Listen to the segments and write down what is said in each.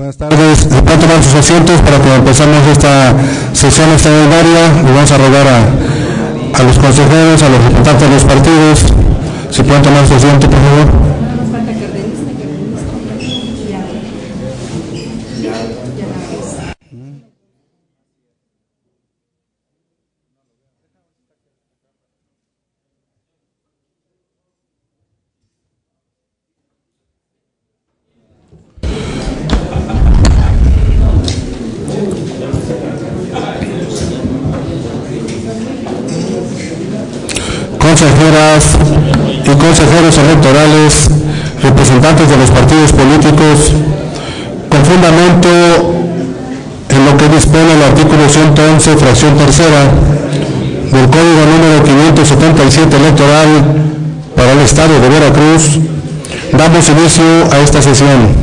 Buenas tardes. Pueden tomar sus asientos para que empezamos esta sesión extraordinaria. Y vamos a rogar a, a los consejeros, a los representantes de los partidos, si pueden tomar su asiento, por favor. 111, fracción tercera del Código número 577 electoral para el Estado de Veracruz, damos inicio a esta sesión.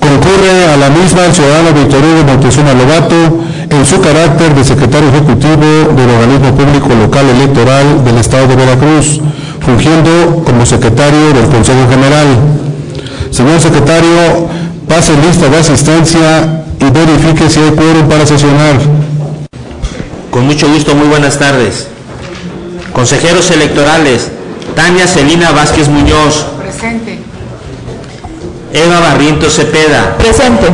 Concurre a la misma el ciudadano Victorino Montezuma Lobato, en su carácter de secretario ejecutivo del organismo público local electoral del Estado de Veracruz, fungiendo como secretario del Consejo General. Señor secretario, pase lista de asistencia y verifique si hay quórum para sesionar. Con mucho gusto, muy buenas tardes. Consejeros electorales, Tania Celina Vázquez Muñoz. Presente. Eva Barrientos Cepeda. Presente.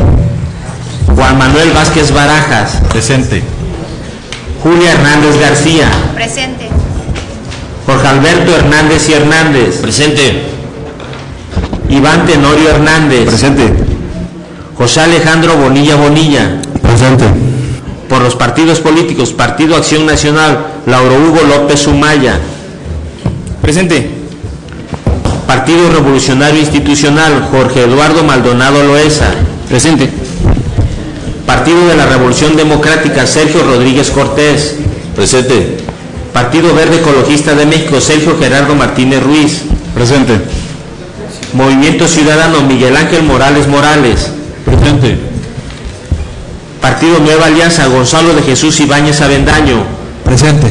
Juan Manuel Vázquez Barajas. Presente. Julia Hernández García. Presente. Jorge Alberto Hernández y Hernández. Presente. Iván Tenorio Hernández. Presente. José Alejandro Bonilla Bonilla. Presente. Por los partidos políticos, Partido Acción Nacional, Lauro Hugo López Sumaya. Presente. Partido Revolucionario Institucional, Jorge Eduardo Maldonado Loesa. Presente. Partido de la Revolución Democrática, Sergio Rodríguez Cortés. Presente. Partido Verde Ecologista de México, Sergio Gerardo Martínez Ruiz. Presente. Movimiento Ciudadano, Miguel Ángel Morales Morales. Presente. Partido Nueva Alianza, Gonzalo de Jesús Ibáñez Avendaño. Presente.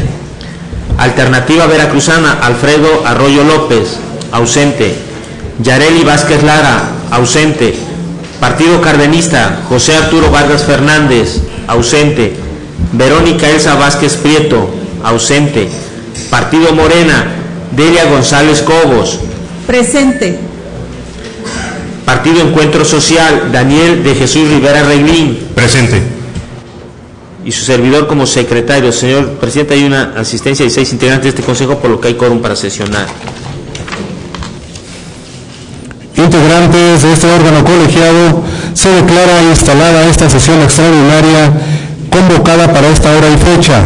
Alternativa Veracruzana, Alfredo Arroyo López, ausente. Yareli Vázquez Lara, ausente. Partido Cardenista, José Arturo Vargas Fernández, ausente. Verónica Elsa Vázquez Prieto, ausente. Partido Morena, Delia González Cobos. Presente. Partido Encuentro Social, Daniel de Jesús Rivera Reglín. Presente. Y su servidor como secretario. Señor presidente, hay una asistencia de seis integrantes de este consejo, por lo que hay quórum para sesionar. Integrantes de este órgano colegiado, se declara instalada esta sesión extraordinaria convocada para esta hora y fecha,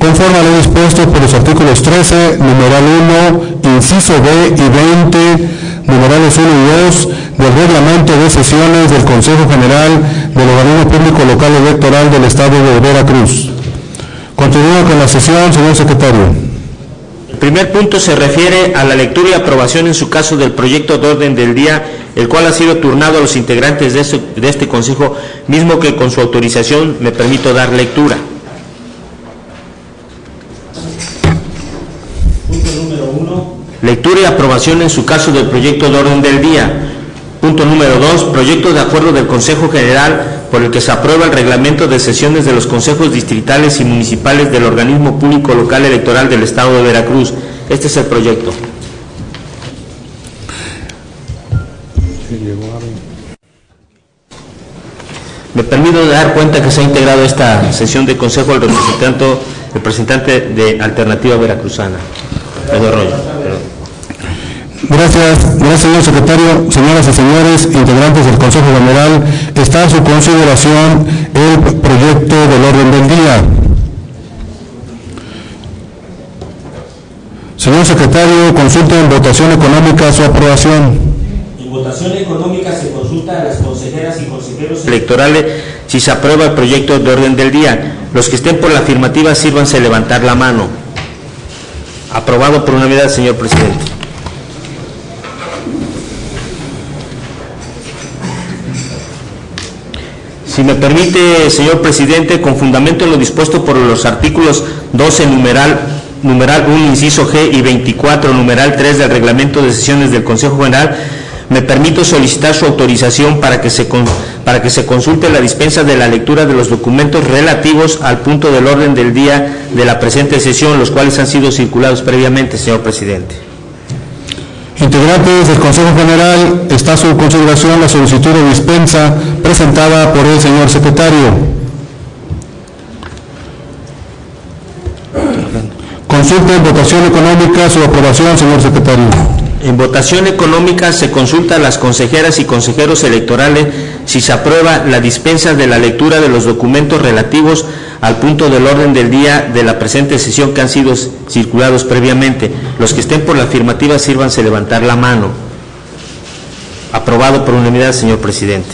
conforme a lo dispuesto por los artículos 13, numeral 1, inciso B y 20, numerales 1 y 2 del reglamento de sesiones del Consejo General del Organismo Público Local Electoral del Estado de Veracruz. Continúa con la sesión, señor secretario. El primer punto se refiere a la lectura y aprobación en su caso del proyecto de orden del día, el cual ha sido turnado a los integrantes de este, de este consejo, mismo que con su autorización me permito dar lectura. Punto número uno. Lectura y aprobación en su caso del proyecto de orden del día. Punto número dos, proyecto de acuerdo del Consejo General por el que se aprueba el reglamento de sesiones de los consejos distritales y municipales del organismo público local electoral del Estado de Veracruz. Este es el proyecto. Me permito dar cuenta que se ha integrado esta sesión de consejo el representante, representante de Alternativa Veracruzana, Pedro Arroyo. Gracias, gracias señor secretario, señoras y señores, integrantes del Consejo General, está a su consideración el proyecto del orden del día. Señor secretario, consulta en votación económica su aprobación. En votación económica se consulta a las consejeras y consejeros electorales si se aprueba el proyecto de orden del día. Los que estén por la afirmativa sírvanse levantar la mano. Aprobado por unanimidad, señor presidente. Si me permite, señor presidente, con fundamento en lo dispuesto por los artículos 12, numeral, numeral 1, inciso G y 24, numeral 3 del reglamento de sesiones del Consejo General, me permito solicitar su autorización para que, se para que se consulte la dispensa de la lectura de los documentos relativos al punto del orden del día de la presente sesión, los cuales han sido circulados previamente, señor presidente. Integrantes del Consejo General, está a su consideración la solicitud de dispensa presentada por el señor secretario. Consulta en votación económica su aprobación, señor secretario. En votación económica se consulta a las consejeras y consejeros electorales si se aprueba la dispensa de la lectura de los documentos relativos al punto del orden del día de la presente sesión que han sido circulados previamente. Los que estén por la afirmativa sírvanse levantar la mano. Aprobado por unanimidad, señor presidente.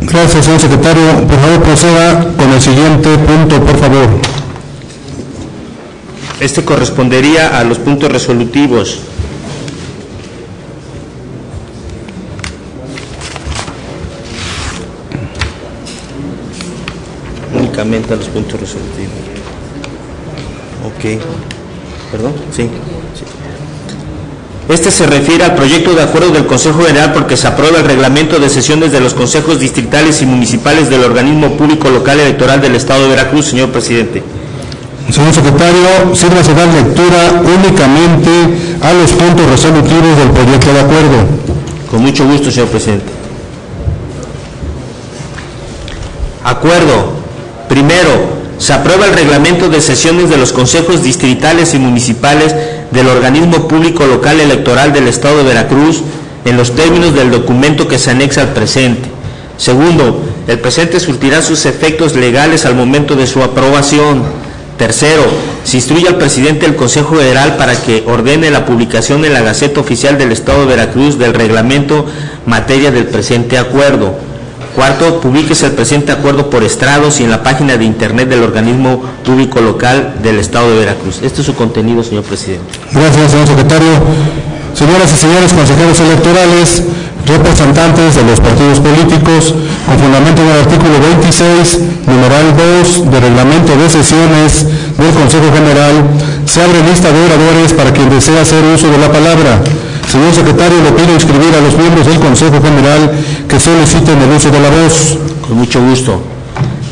Gracias, señor secretario. Por favor, proceda con el siguiente punto, por favor. Este correspondería a los puntos resolutivos. Únicamente a los puntos resolutivos. Ok. ¿Perdón? Sí. sí. Este se refiere al proyecto de acuerdo del Consejo General porque se aprueba el reglamento de sesiones de los consejos distritales y municipales del organismo público local electoral del Estado de Veracruz, señor presidente. Señor secretario, sírvase dar lectura únicamente a los puntos resolutivos del proyecto de acuerdo. Con mucho gusto, señor presidente. Acuerdo. Primero, se aprueba el reglamento de sesiones de los consejos distritales y municipales del organismo público local electoral del Estado de Veracruz en los términos del documento que se anexa al presente. Segundo, el presente surtirá sus efectos legales al momento de su aprobación. Tercero, se instruye al presidente del Consejo Federal para que ordene la publicación en la Gaceta Oficial del Estado de Veracruz del reglamento materia del presente acuerdo. Cuarto, publíquese el presente acuerdo por estrados y en la página de internet del organismo público local del Estado de Veracruz. Este es su contenido, señor presidente. Gracias, señor secretario. Señoras y señores consejeros electorales, representantes de los partidos políticos, con fundamento en artículo 26, numeral 2 del reglamento de sesiones del Consejo General, se abre lista de oradores para quien desea hacer uso de la palabra. Señor secretario, le pido inscribir a los miembros del Consejo General que soliciten el uso de la voz. Con mucho gusto.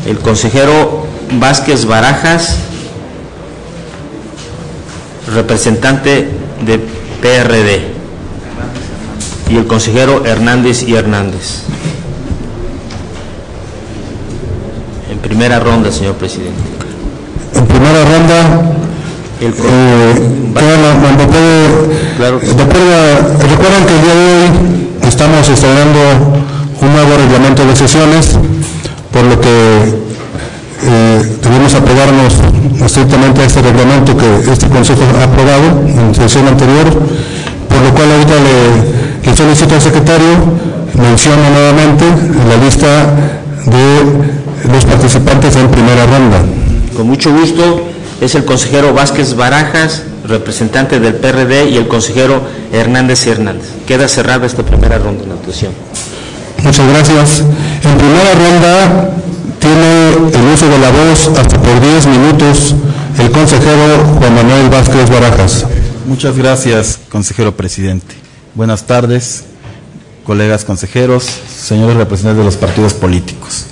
El consejero Vázquez Barajas, representante de PRD. Y el consejero Hernández y Hernández. En primera ronda, señor presidente. En primera ronda, El Eh, puede- Claro que sí. recuerden que el día de hoy estamos estrenando un nuevo reglamento de sesiones, por lo que eh, debemos apegarnos estrictamente a este reglamento que este Consejo ha aprobado en sesión anterior, por lo cual ahorita le, le solicito al secretario, mencione nuevamente la lista de los participantes en primera ronda. Con mucho gusto, es el consejero Vázquez Barajas, representante del PRD, y el consejero Hernández Hernández. Queda cerrada esta primera ronda de la votación. Muchas gracias. En primera ronda tiene el uso de la voz hasta por 10 minutos el consejero Juan Manuel Vázquez Barajas. Muchas gracias, consejero presidente. Buenas tardes, colegas consejeros, señores representantes de los partidos políticos.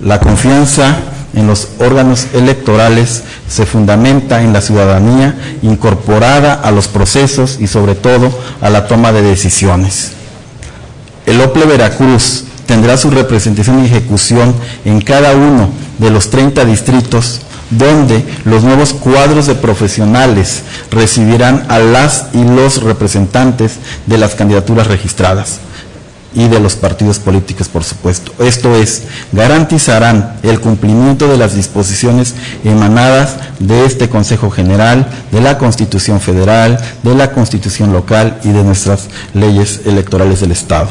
La confianza en los órganos electorales se fundamenta en la ciudadanía incorporada a los procesos y sobre todo a la toma de decisiones. El OPLE Veracruz tendrá su representación y ejecución en cada uno de los 30 distritos donde los nuevos cuadros de profesionales recibirán a las y los representantes de las candidaturas registradas y de los partidos políticos, por supuesto. Esto es, garantizarán el cumplimiento de las disposiciones emanadas de este Consejo General, de la Constitución Federal, de la Constitución local y de nuestras leyes electorales del Estado.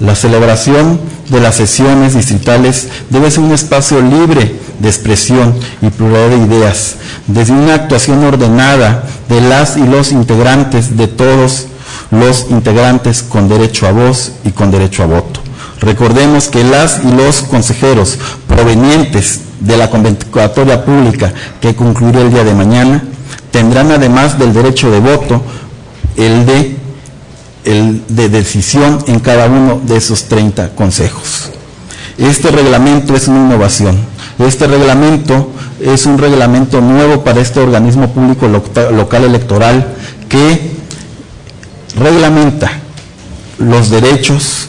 La celebración de las sesiones distritales debe ser un espacio libre de expresión y pluralidad de ideas, desde una actuación ordenada de las y los integrantes de todos los integrantes con derecho a voz y con derecho a voto. Recordemos que las y los consejeros provenientes de la convocatoria pública que concluirá el día de mañana tendrán además del derecho de voto el de, el de decisión en cada uno de esos 30 consejos. Este reglamento es una innovación. Este reglamento es un reglamento nuevo para este organismo público local electoral que reglamenta los derechos,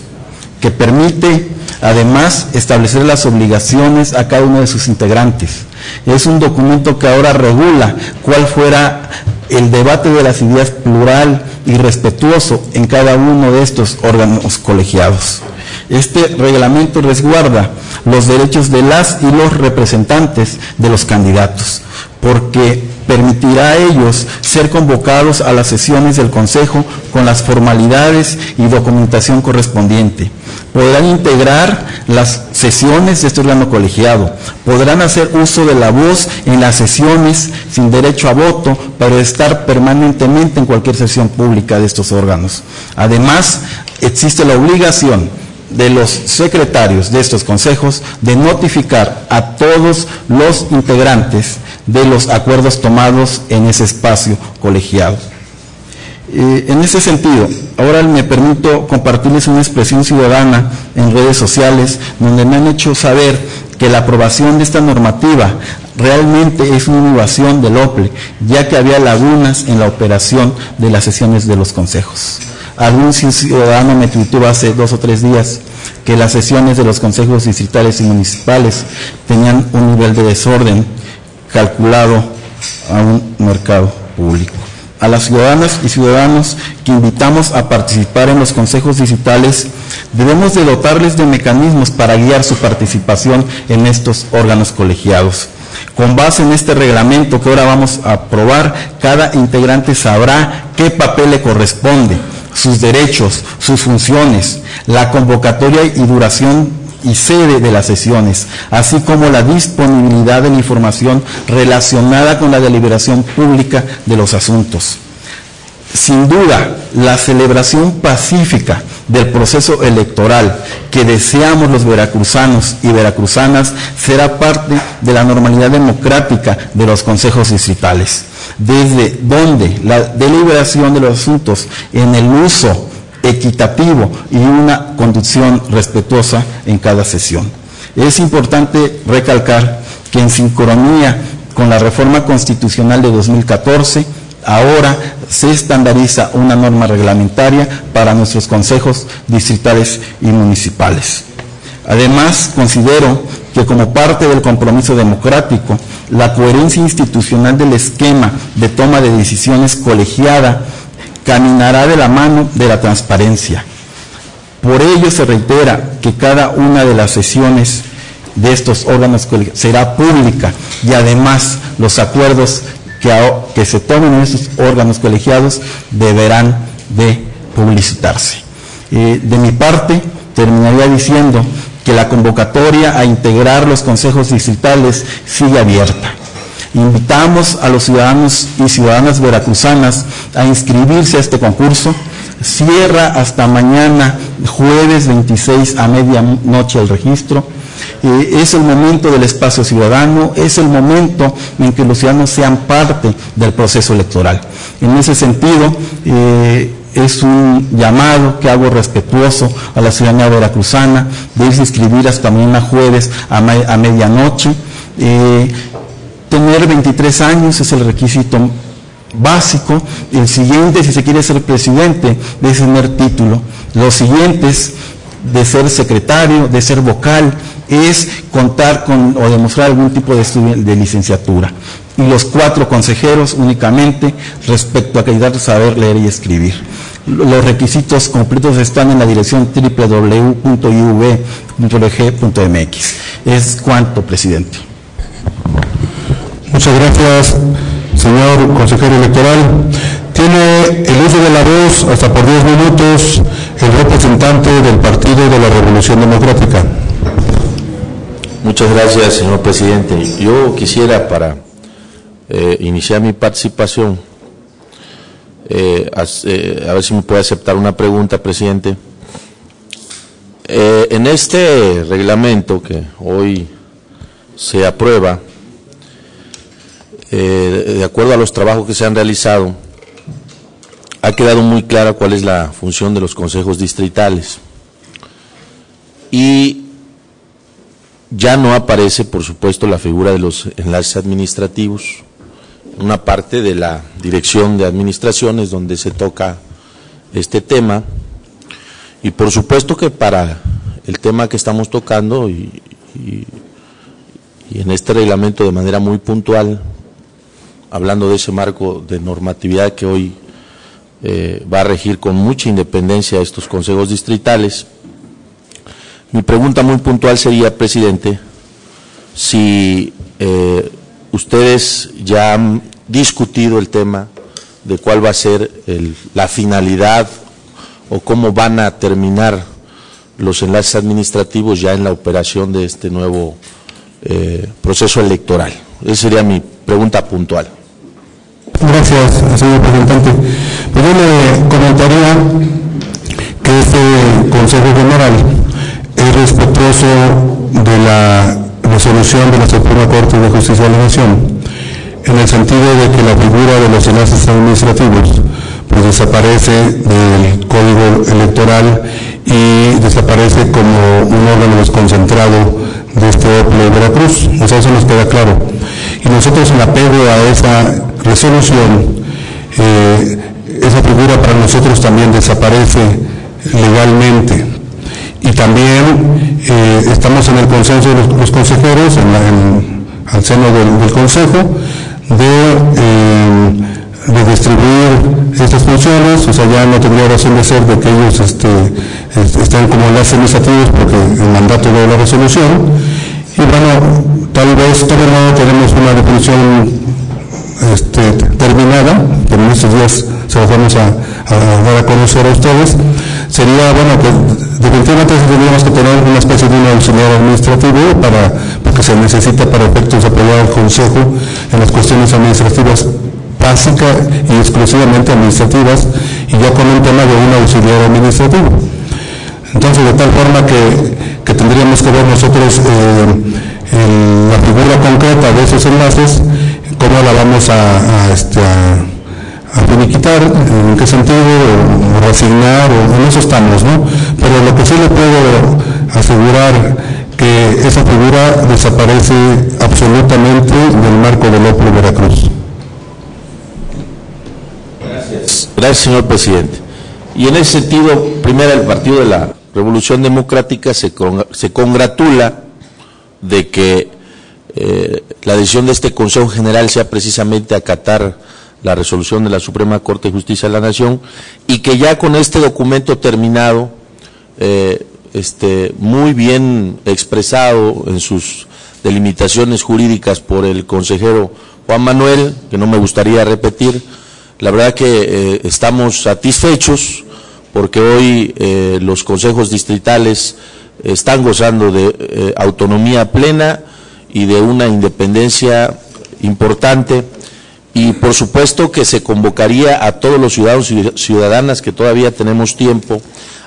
que permite además establecer las obligaciones a cada uno de sus integrantes. Es un documento que ahora regula cuál fuera el debate de las ideas plural y respetuoso en cada uno de estos órganos colegiados. Este reglamento resguarda los derechos de las y los representantes de los candidatos, porque permitirá a ellos ser convocados a las sesiones del Consejo con las formalidades y documentación correspondiente. Podrán integrar las sesiones de este órgano colegiado, podrán hacer uso de la voz en las sesiones sin derecho a voto, pero estar permanentemente en cualquier sesión pública de estos órganos. Además, existe la obligación de los secretarios de estos consejos de notificar a todos los integrantes de los acuerdos tomados en ese espacio colegiado. Eh, en ese sentido, ahora me permito compartirles una expresión ciudadana en redes sociales donde me han hecho saber que la aprobación de esta normativa realmente es una innovación del OPLE, ya que había lagunas en la operación de las sesiones de los consejos. Algún ciudadano me tuvo hace dos o tres días que las sesiones de los consejos distritales y municipales tenían un nivel de desorden calculado a un mercado público. A las ciudadanas y ciudadanos que invitamos a participar en los consejos distritales, debemos de dotarles de mecanismos para guiar su participación en estos órganos colegiados. Con base en este reglamento que ahora vamos a aprobar, cada integrante sabrá qué papel le corresponde sus derechos, sus funciones, la convocatoria y duración y sede de las sesiones, así como la disponibilidad de la información relacionada con la deliberación pública de los asuntos. Sin duda, la celebración pacífica del proceso electoral que deseamos los veracruzanos y veracruzanas será parte de la normalidad democrática de los consejos distritales desde donde la deliberación de los asuntos en el uso equitativo y una conducción respetuosa en cada sesión. Es importante recalcar que en sincronía con la reforma constitucional de 2014, ahora se estandariza una norma reglamentaria para nuestros consejos distritales y municipales. Además, considero que como parte del compromiso democrático, la coherencia institucional del esquema de toma de decisiones colegiada caminará de la mano de la transparencia. Por ello se reitera que cada una de las sesiones de estos órganos será pública y además los acuerdos que, se tomen en estos órganos colegiados deberán de publicitarse. Eh, de mi parte, terminaría diciendo que la convocatoria a integrar los consejos distritales sigue abierta. Invitamos a los ciudadanos y ciudadanas veracruzanas a inscribirse a este concurso. Cierra hasta mañana, jueves 26 a medianoche el registro. Eh, es el momento del espacio ciudadano, es el momento en que los ciudadanos sean parte del proceso electoral. En ese sentido, eh, es un llamado que hago respetuoso a la ciudadanía veracruzana de irse a inscribir hasta mañana jueves a, medianoche. Eh, tener 23 años es el requisito básico. El siguiente, si se quiere ser presidente, debe tener título. Los siguientes, de ser secretario, de ser vocal, es contar con o demostrar algún tipo de estudio de licenciatura. Y los cuatro consejeros únicamente respecto a calidad de saber leer y escribir. Los requisitos completos están en la dirección www.iv.org.mx. Es cuanto, presidente. Muchas gracias, señor consejero electoral. Tiene el uso de la voz hasta por 10 minutos el representante del Partido de la Revolución Democrática. Muchas gracias, señor presidente. Yo quisiera, para eh, iniciar mi participación, eh, eh, a, ver si me puede aceptar una pregunta, presidente. Eh, en este reglamento que hoy se aprueba, de acuerdo a los trabajos que se han realizado, ha quedado muy clara cuál es la función de los consejos distritales. Y ya no aparece, por supuesto, la figura de los enlaces administrativos, una parte de la dirección de administraciones donde se toca este tema. Y por supuesto que para el tema que estamos tocando y, y, en este reglamento de manera muy puntual, hablando de ese marco de normatividad que hoy eh, va a regir con mucha independencia estos consejos distritales, mi pregunta muy puntual sería, presidente, si eh, ustedes ya han discutido el tema de cuál va a ser la finalidad o cómo van a terminar los enlaces administrativos ya en la operación de este nuevo eh, proceso electoral. Esa sería mi pregunta puntual. Gracias, señor representante. Pues yo le comentaría que este Consejo General es respetuoso de la resolución de la Suprema Corte de Justicia de la Nación, en el sentido de que la figura de los enlaces administrativos pues desaparece del Código Electoral y desaparece como un órgano desconcentrado de este pueblo de Veracruz. O sea, eso nos queda claro. Y nosotros en apego a esa resolución, eh, esa figura para nosotros también desaparece legalmente. Y también eh, estamos en el consenso de los, consejeros, en al seno del, Consejo, de eh, de distribuir estas funciones, o sea, ya no tendría razón de ser de que ellos este, estén como enlaces administrativos porque el mandato de la resolución. Y bueno, tal vez todavía no tenemos una definición este, terminada, que en estos días se los vamos a, dar a conocer a ustedes. Sería, bueno, que definitivamente tendríamos que tener una especie de un auxiliar administrativo para, porque se necesita para efectos apoyar al Consejo en las cuestiones administrativas básica y exclusivamente administrativas y ya con un tema de un auxiliar administrativo. Entonces, de tal forma que, tendríamos que ver nosotros eh, la figura concreta de esos enlaces, cómo la vamos a, este, a, finiquitar, en qué sentido, o, resignar, o, en eso estamos, ¿no? Pero lo que sí le puedo asegurar que esa figura desaparece absolutamente del marco del OPLO Veracruz. Gracias, señor presidente. Y en ese sentido, primero el Partido de la Revolución Democrática se, congratula de que eh, la decisión de este Consejo General sea precisamente acatar la resolución de la Suprema Corte de Justicia de la Nación y que ya con este documento terminado, eh, este, muy bien expresado en sus delimitaciones jurídicas por el consejero Juan Manuel, que no me gustaría repetir, la verdad que eh, estamos satisfechos porque hoy los consejos distritales están gozando de autonomía plena y de una independencia importante y por supuesto que se convocaría a todos los ciudadanos y ciudadanas que todavía tenemos tiempo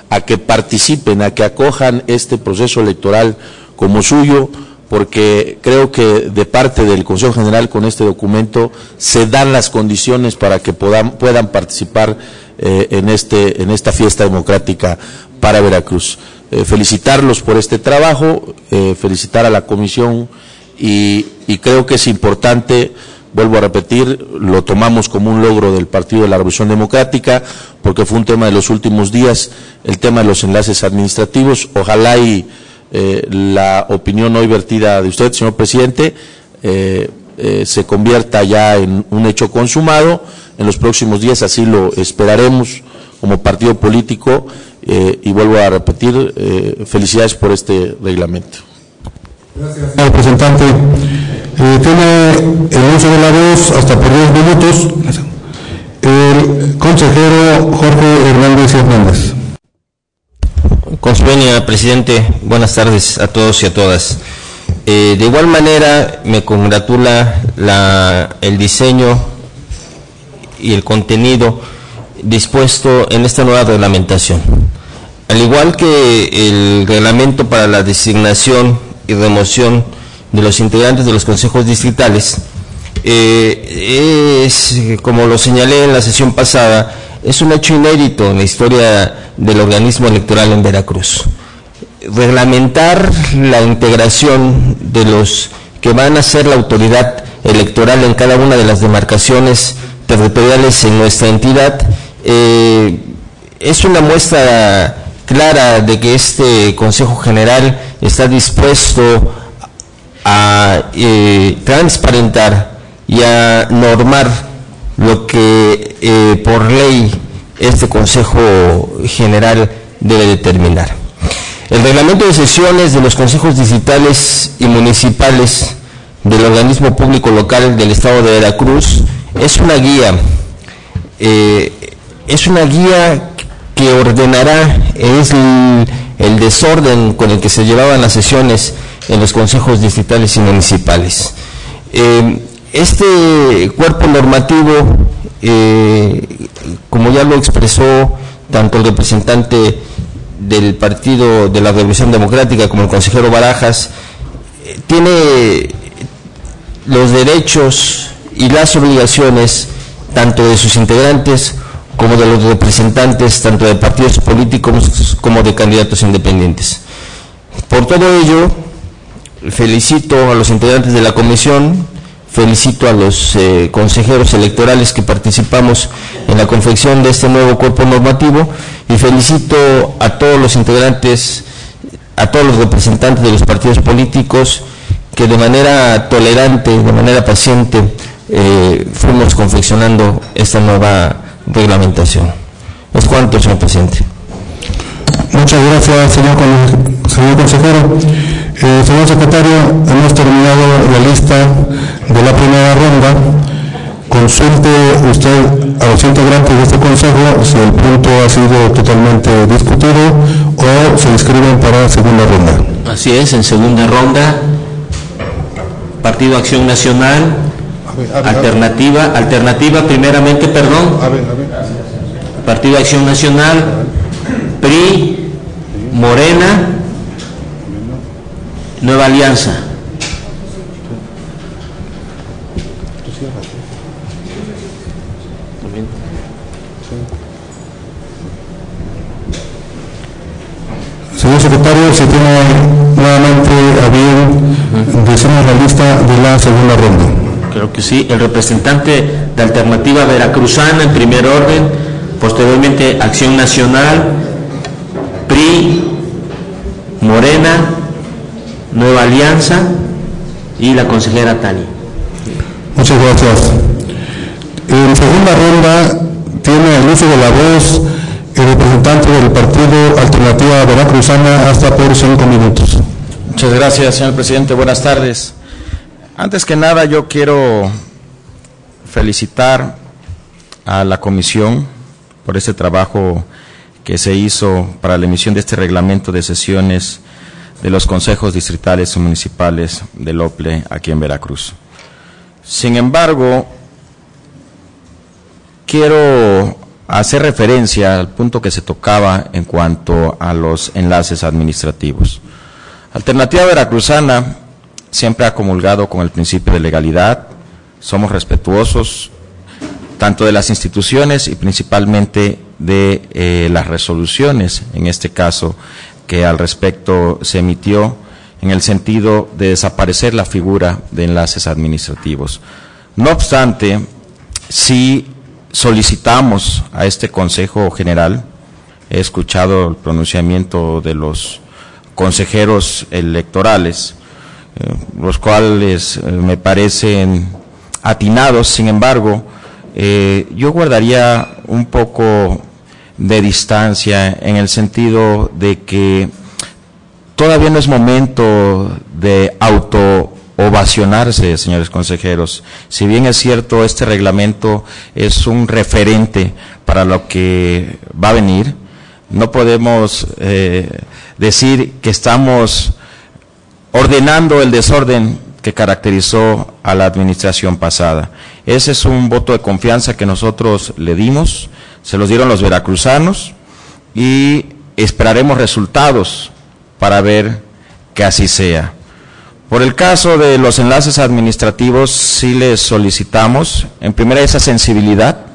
a que participen, a que acojan este proceso electoral como suyo, porque creo que de parte del Consejo General con este documento se dan las condiciones para que puedan, puedan participar eh, en, este, en esta fiesta democrática para Veracruz. Eh, felicitarlos por este trabajo, eh, felicitar a la comisión y, creo que es importante, vuelvo a repetir, lo tomamos como un logro del Partido de la Revolución Democrática, porque fue un tema de los últimos días, el tema de los enlaces administrativos. Ojalá y eh, la opinión hoy vertida de usted, señor presidente, eh, eh, se convierta ya en un hecho consumado. En los próximos días así lo esperaremos como partido político y vuelvo a repetir, felicidades por este reglamento. Gracias, señor representante. tiene el uso de la voz hasta por 10 minutos el consejero Jorge Hernández Hernández. Consvenia, presidente, buenas tardes a todos y a todas. Eh, de igual manera, me congratula el diseño y el contenido dispuesto en esta nueva reglamentación. Al igual que el reglamento para la designación y remoción de los integrantes de los consejos distritales, eh, es, como lo señalé en la sesión pasada, es un hecho inédito en la historia del organismo electoral en Veracruz. Reglamentar la integración de los que van a ser la autoridad electoral en cada una de las demarcaciones territoriales en nuestra entidad eh, es una muestra clara de que este Consejo General está dispuesto a eh, transparentar y a normar lo que eh, por ley este Consejo General debe determinar. El reglamento de sesiones de los consejos digitales y municipales del organismo público local del Estado de Veracruz es una guía, eh, es una guía que ordenará, es el, el desorden con el que se llevaban las sesiones en los consejos distritales y municipales. Eh, este cuerpo normativo, eh, como ya lo expresó tanto el representante del Partido de la Revolución Democrática como el consejero Barajas, eh, tiene los derechos y las obligaciones tanto de sus integrantes como de los representantes tanto de partidos políticos como de candidatos independientes. Por todo ello, felicito a los integrantes de la comisión, felicito a los eh, consejeros electorales que participamos en la confección de este nuevo cuerpo normativo y felicito a todos los integrantes, a todos los representantes de los partidos políticos que de manera tolerante, de manera paciente, eh, fuimos confeccionando esta nueva reglamentación. Es cuanto, señor presidente. Muchas gracias, señor, señor consejero. Eh, señor secretario, hemos terminado la lista de la primera ronda. Consulte usted a los integrantes de este consejo si el punto ha sido totalmente discutido o se inscriben para la segunda ronda. Así es, en segunda ronda, Partido Acción Nacional, Alternativa, Alternativa primeramente, perdón, Partido Acción Nacional, PRI, Morena, Nueva Alianza. Señor secretario, si tiene nuevamente a bien decirnos la lista de la segunda ronda. Creo que sí. El representante de Alternativa Veracruzana en primer orden, posteriormente Acción Nacional, PRI, Morena, Nueva Alianza y la consejera Tania. Muchas gracias. En segunda ronda tiene el uso de la voz el representante del partido Alternativa Veracruzana hasta por cinco minutos. Muchas gracias, señor presidente. Buenas tardes. Antes que nada, yo quiero felicitar a la comisión por este trabajo que se hizo para la emisión de este reglamento de sesiones de los consejos distritales y municipales del OPLE aquí en Veracruz. Sin embargo, quiero hacer referencia al punto que se tocaba en cuanto a los enlaces administrativos. Alternativa Veracruzana siempre ha comulgado con el principio de legalidad, somos respetuosos tanto de las instituciones y principalmente de eh, las resoluciones, en este caso, que al respecto se emitió en el sentido de desaparecer la figura de enlaces administrativos. No obstante, sí solicitamos a este Consejo General, he escuchado el pronunciamiento de los consejeros electorales, los cuales eh, me parecen atinados, sin embargo, eh, yo guardaría un poco de distancia en el sentido de que todavía no es momento de auto ovacionarse, señores consejeros. Si bien es cierto, este reglamento es un referente para lo que va a venir, no podemos eh, decir que estamos ordenando el desorden que caracterizó a la administración pasada. Ese es un voto de confianza que nosotros le dimos, se los dieron los veracruzanos y esperaremos resultados para ver que así sea. Por el caso de los enlaces administrativos, sí les solicitamos, en primera, esa sensibilidad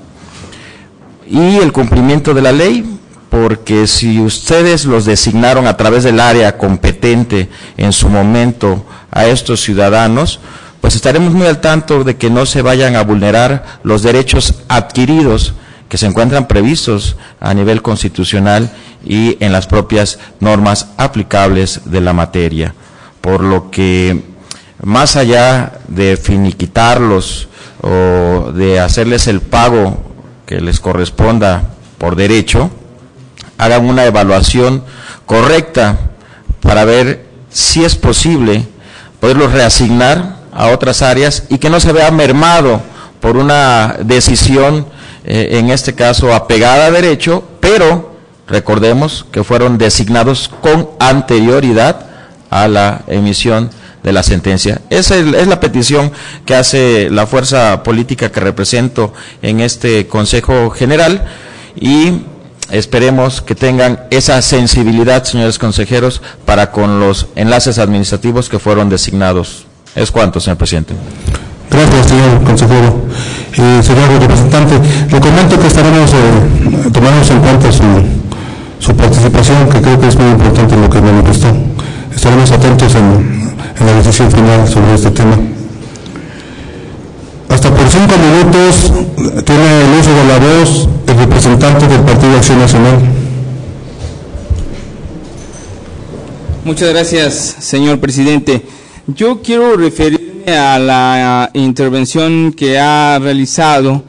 y el cumplimiento de la ley, porque si ustedes los designaron a través del área competente en su momento a estos ciudadanos, pues estaremos muy al tanto de que no se vayan a vulnerar los derechos adquiridos que se encuentran previstos a nivel constitucional y en las propias normas aplicables de la materia. Por lo que, más allá de finiquitarlos o de hacerles el pago que les corresponda por derecho, hagan una evaluación correcta para ver si es posible poderlos reasignar a otras áreas y que no se vea mermado por una decisión, eh, en este caso apegada a derecho, pero recordemos que fueron designados con anterioridad a la emisión de la sentencia. Esa es, la petición que hace la fuerza política que represento en este Consejo General y Esperemos que tengan esa sensibilidad, señores consejeros, para con los enlaces administrativos que fueron designados. Es cuanto, señor presidente. Gracias, señor consejero. Eh, señor representante, le comento que estaremos eh, tomando en cuenta su, su, participación, que creo que es muy importante lo que manifestó. Estaremos atentos en, en la decisión final sobre este tema. Cinco minutos tiene el uso de la voz el representante del Partido Acción Nacional. Muchas gracias, señor presidente. Yo quiero referirme a la intervención que ha realizado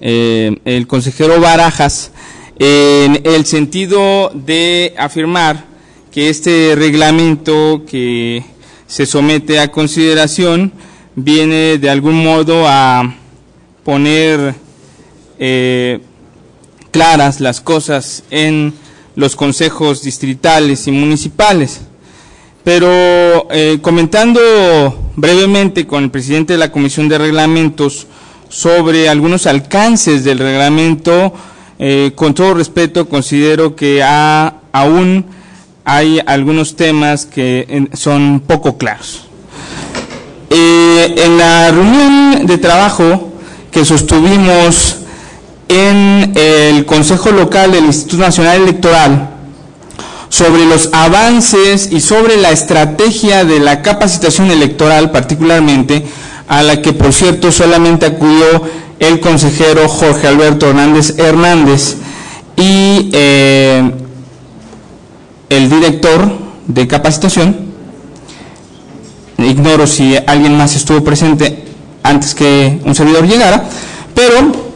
eh, el consejero Barajas en el sentido de afirmar que este reglamento que se somete a consideración viene de algún modo a poner eh, claras las cosas en los consejos distritales y municipales. Pero eh, comentando brevemente con el presidente de la Comisión de Reglamentos sobre algunos alcances del reglamento, eh, con todo respeto considero que aún hay algunos temas que son poco claros. Eh, en la reunión de trabajo que sostuvimos en el Consejo Local del Instituto Nacional Electoral sobre los avances y sobre la estrategia de la capacitación electoral particularmente, a la que por cierto solamente acudió el consejero Jorge Alberto Hernández Hernández y eh, el director de capacitación. Ignoro si alguien más estuvo presente antes que un servidor llegara, pero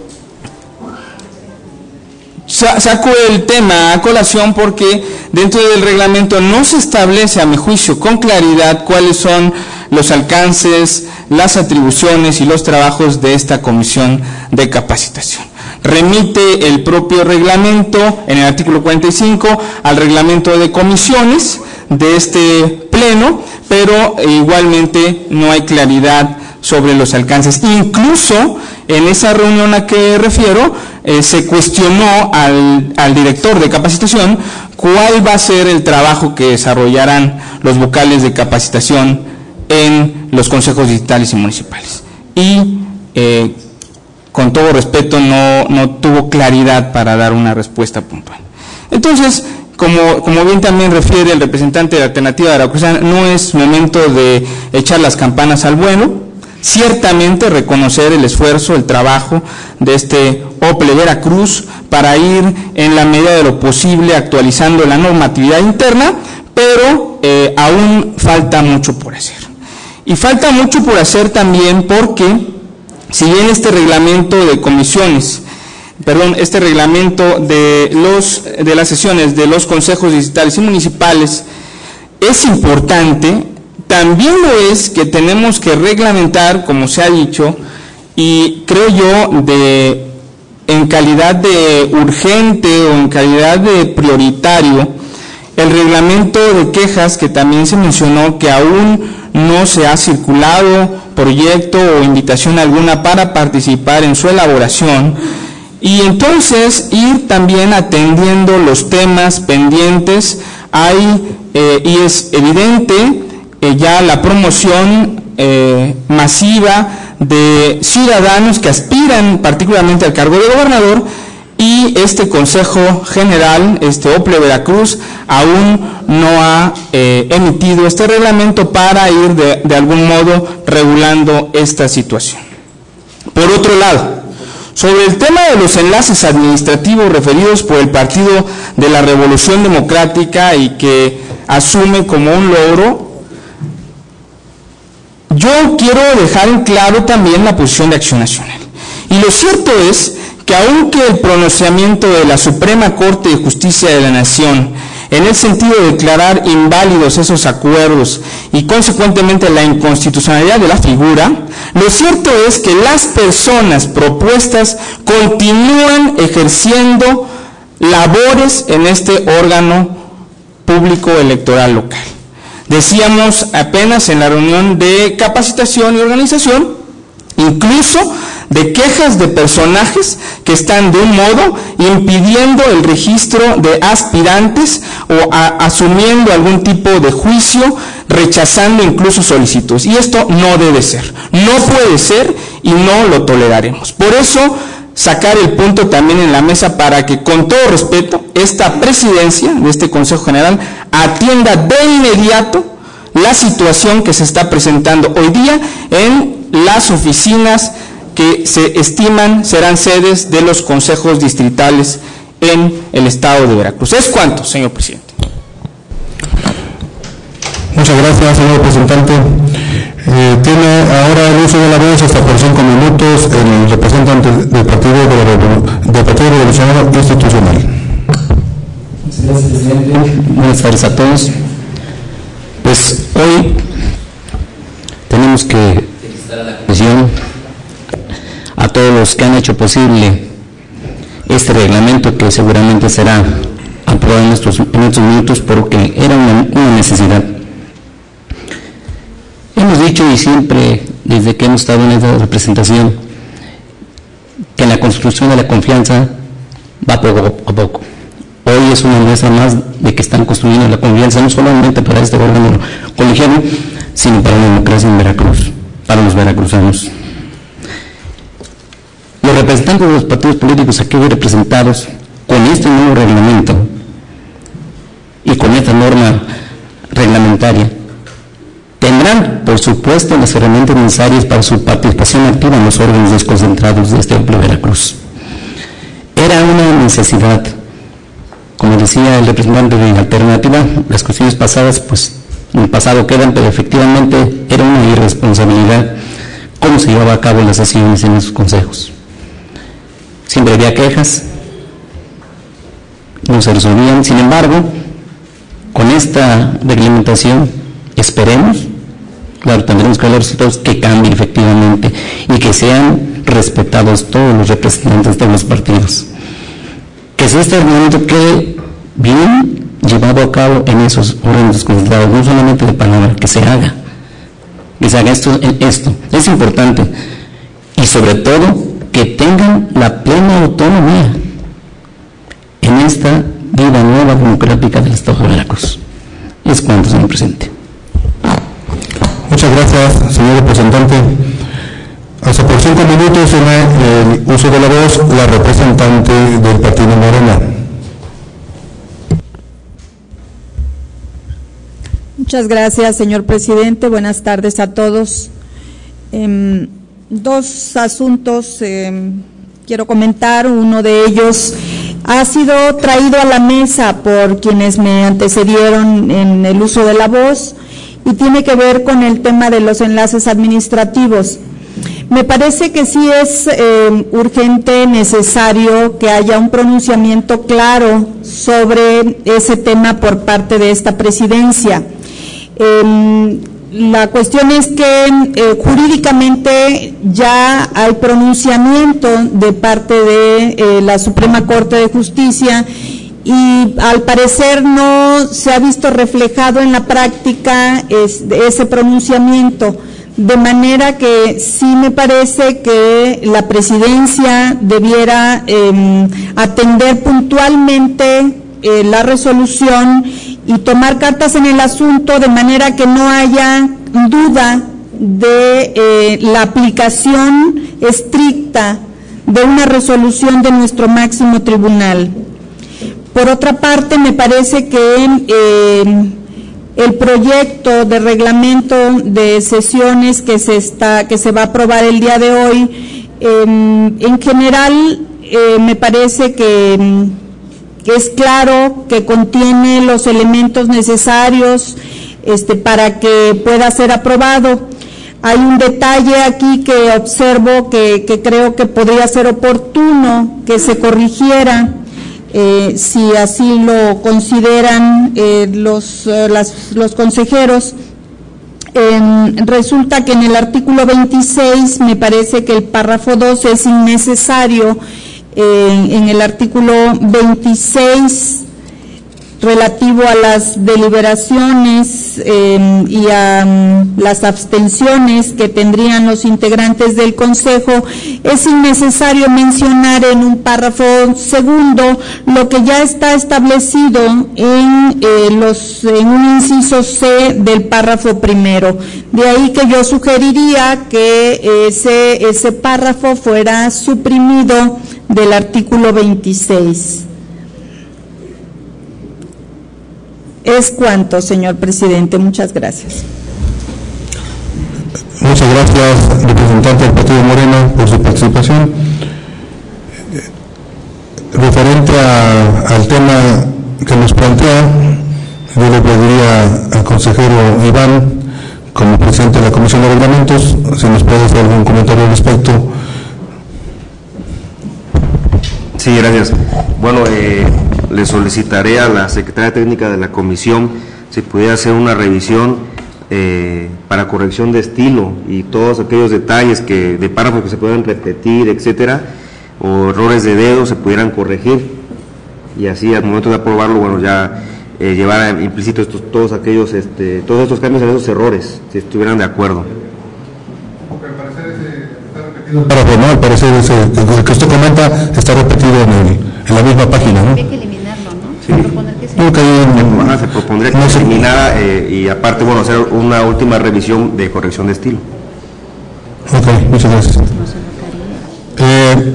saco el tema a colación porque dentro del reglamento no se establece, a mi juicio, con claridad cuáles son los alcances, las atribuciones y los trabajos de esta comisión de capacitación. Remite el propio reglamento en el artículo 45 al reglamento de comisiones de este pleno, pero igualmente no hay claridad sobre los alcances. Incluso en esa reunión a que refiero, eh, se cuestionó al, al, director de capacitación cuál va a ser el trabajo que desarrollarán los vocales de capacitación en los consejos digitales y municipales. Y eh, con todo respeto no, no, tuvo claridad para dar una respuesta puntual. Entonces, como, bien también refiere el representante de la alternativa de no es momento de echar las campanas al vuelo, ciertamente reconocer el esfuerzo, el trabajo de este OPLE Veracruz para ir en la medida de lo posible actualizando la normatividad interna, pero eh, aún falta mucho por hacer. Y falta mucho por hacer también porque, si bien este reglamento de comisiones, perdón, este reglamento de, los, de las sesiones de los consejos distritales y municipales es importante, también lo es que tenemos que reglamentar, como se ha dicho, y creo yo, de, en calidad de urgente o en calidad de prioritario, el reglamento de quejas que también se mencionó que aún no se ha circulado proyecto o invitación alguna para participar en su elaboración y entonces ir también atendiendo los temas pendientes. Hay, eh, y es evidente, eh, ya la promoción eh, masiva de ciudadanos que aspiran particularmente al cargo de gobernador y este Consejo General, este OPLE Veracruz, aún no ha emitido este reglamento para ir de algún modo regulando esta situación. Por otro lado, sobre el tema de los enlaces administrativos referidos por el Partido de la Revolución Democrática y que asume como un logro, yo quiero dejar en claro también la posición de Acción Nacional. Y lo cierto es que aunque el pronunciamiento de la Suprema Corte de Justicia de la Nación en el sentido de declarar inválidos esos acuerdos y consecuentemente la inconstitucionalidad de la figura, lo cierto es que las personas propuestas continúan ejerciendo labores en este órgano público electoral local. Decíamos apenas en la reunión de capacitación y organización, incluso de quejas de personajes que están de un modo impidiendo el registro de aspirantes o asumiendo algún tipo de juicio, rechazando incluso solicitudes. Y esto no debe ser, no puede ser y no lo toleraremos. Por eso, sacar el punto también en la mesa para que, con todo respeto, esta presidencia de este Consejo General atienda de inmediato la situación que se está presentando hoy día en las oficinas que se estiman serán sedes de los consejos distritales en el estado de Veracruz. ¿Es cuánto, señor presidente? Muchas gracias, señor representante. Eh, tiene ahora el uso de la voz hasta por cinco minutos el representante del Partido, de del Partido Revolucionario Institucional. Gracias, presidente. Buenas tardes a todos. Pues hoy tenemos que felicitar a la Comisión a todos los que han hecho posible este reglamento que seguramente será aprobado en estos, minutos porque era una, necesidad. Hemos dicho y siempre, desde que hemos estado en esta representación, que la construcción de la confianza va poco a poco. Hoy es una muestra más de que están construyendo la confianza no solamente para este órgano colegiado, sino para la democracia en Veracruz, para los veracruzanos los representantes de los partidos políticos aquí representados con este nuevo reglamento y con esta norma reglamentaria tendrán, por supuesto, las herramientas necesarias para su participación activa en los órganos desconcentrados de este de Veracruz. Era una necesidad, como decía el representante de alternativa, las cuestiones pasadas, pues en el pasado quedan, pero efectivamente era una irresponsabilidad cómo se llevaba a cabo las sesiones en esos consejos siempre había quejas, no se resolvían. Sin embargo, con esta reglamentación, esperemos, claro, tendremos que ver los resultados que cambien efectivamente y que sean respetados todos los representantes de los partidos. Que si este reglamento quede bien llevado a cabo en esos órganos concentrados, no solamente de palabra, que se haga, que se haga esto, esto. Es importante. Y sobre todo, que tengan la plena autonomía en esta vida nueva democrática del Estado de Veracruz. Es cuanto, señor presidente. Muchas gracias, señor representante. Hace por cinco minutos en el uso de la voz la representante del Partido Morena. Muchas gracias, señor presidente. Buenas tardes a todos. Em, dos asuntos eh, quiero comentar. Uno de ellos ha sido traído a la mesa por quienes me antecedieron en el uso de la voz y tiene que ver con el tema de los enlaces administrativos. Me parece que sí es eh, urgente, necesario que haya un pronunciamiento claro sobre ese tema por parte de esta presidencia. Em, la cuestión es que eh, jurídicamente ya hay pronunciamiento de parte de eh, la Suprema Corte de Justicia y al parecer no se ha visto reflejado en la práctica ese pronunciamiento. De manera que sí me parece que la presidencia debiera em, atender puntualmente eh, la resolución y tomar cartas en el asunto de manera que no haya duda de eh, la aplicación estricta de una resolución de nuestro máximo tribunal. Por otra parte, me parece que eh, el proyecto de reglamento de sesiones que se, está, que se va a aprobar el día de hoy, em, en general eh, me parece que, que, es claro, que contiene los elementos necesarios este, para que pueda ser aprobado. Hay un detalle aquí que observo que, creo que podría ser oportuno que se corrigiera eh, si así lo consideran eh, los, eh, los consejeros. Em, resulta que en el artículo 26 me parece que el párrafo 2 es innecesario. En el artículo 26 relativo a las deliberaciones em, y a mm, las abstenciones que tendrían los integrantes del Consejo, es innecesario mencionar en un párrafo segundo lo que ya está establecido en, eh, los, en un inciso C del párrafo primero. De ahí que yo sugeriría que ese, ese párrafo fuera suprimido del artículo 26. Es cuanto, señor presidente. Muchas gracias. Muchas gracias, representante del Partido Moreno, por su participación. Referente al tema que nos plantea, yo le pediría al consejero Iván, como presidente de la Comisión de Reglamentos, si nos puede hacer algún comentario al respecto. Sí, gracias. Bueno, eh, le solicitaré a la Secretaria Técnica de la Comisión si pudiera hacer una revisión eh, para corrección de estilo y todos aquellos detalles que de párrafos que se puedan repetir, etcétera, o errores de dedo se pudieran corregir y así al momento de aprobarlo, bueno, ya eh, llevar implícitos todos aquellos, este, todos estos cambios en esos errores, si estuvieran de acuerdo. Para formar, al parecer ese, el que usted comenta está repetido en, en la misma página, ¿no? Sí. se, se propondría que se eliminara eh, y aparte, bueno, hacer una última revisión de corrección de estilo. Ok, muchas gracias. Eh,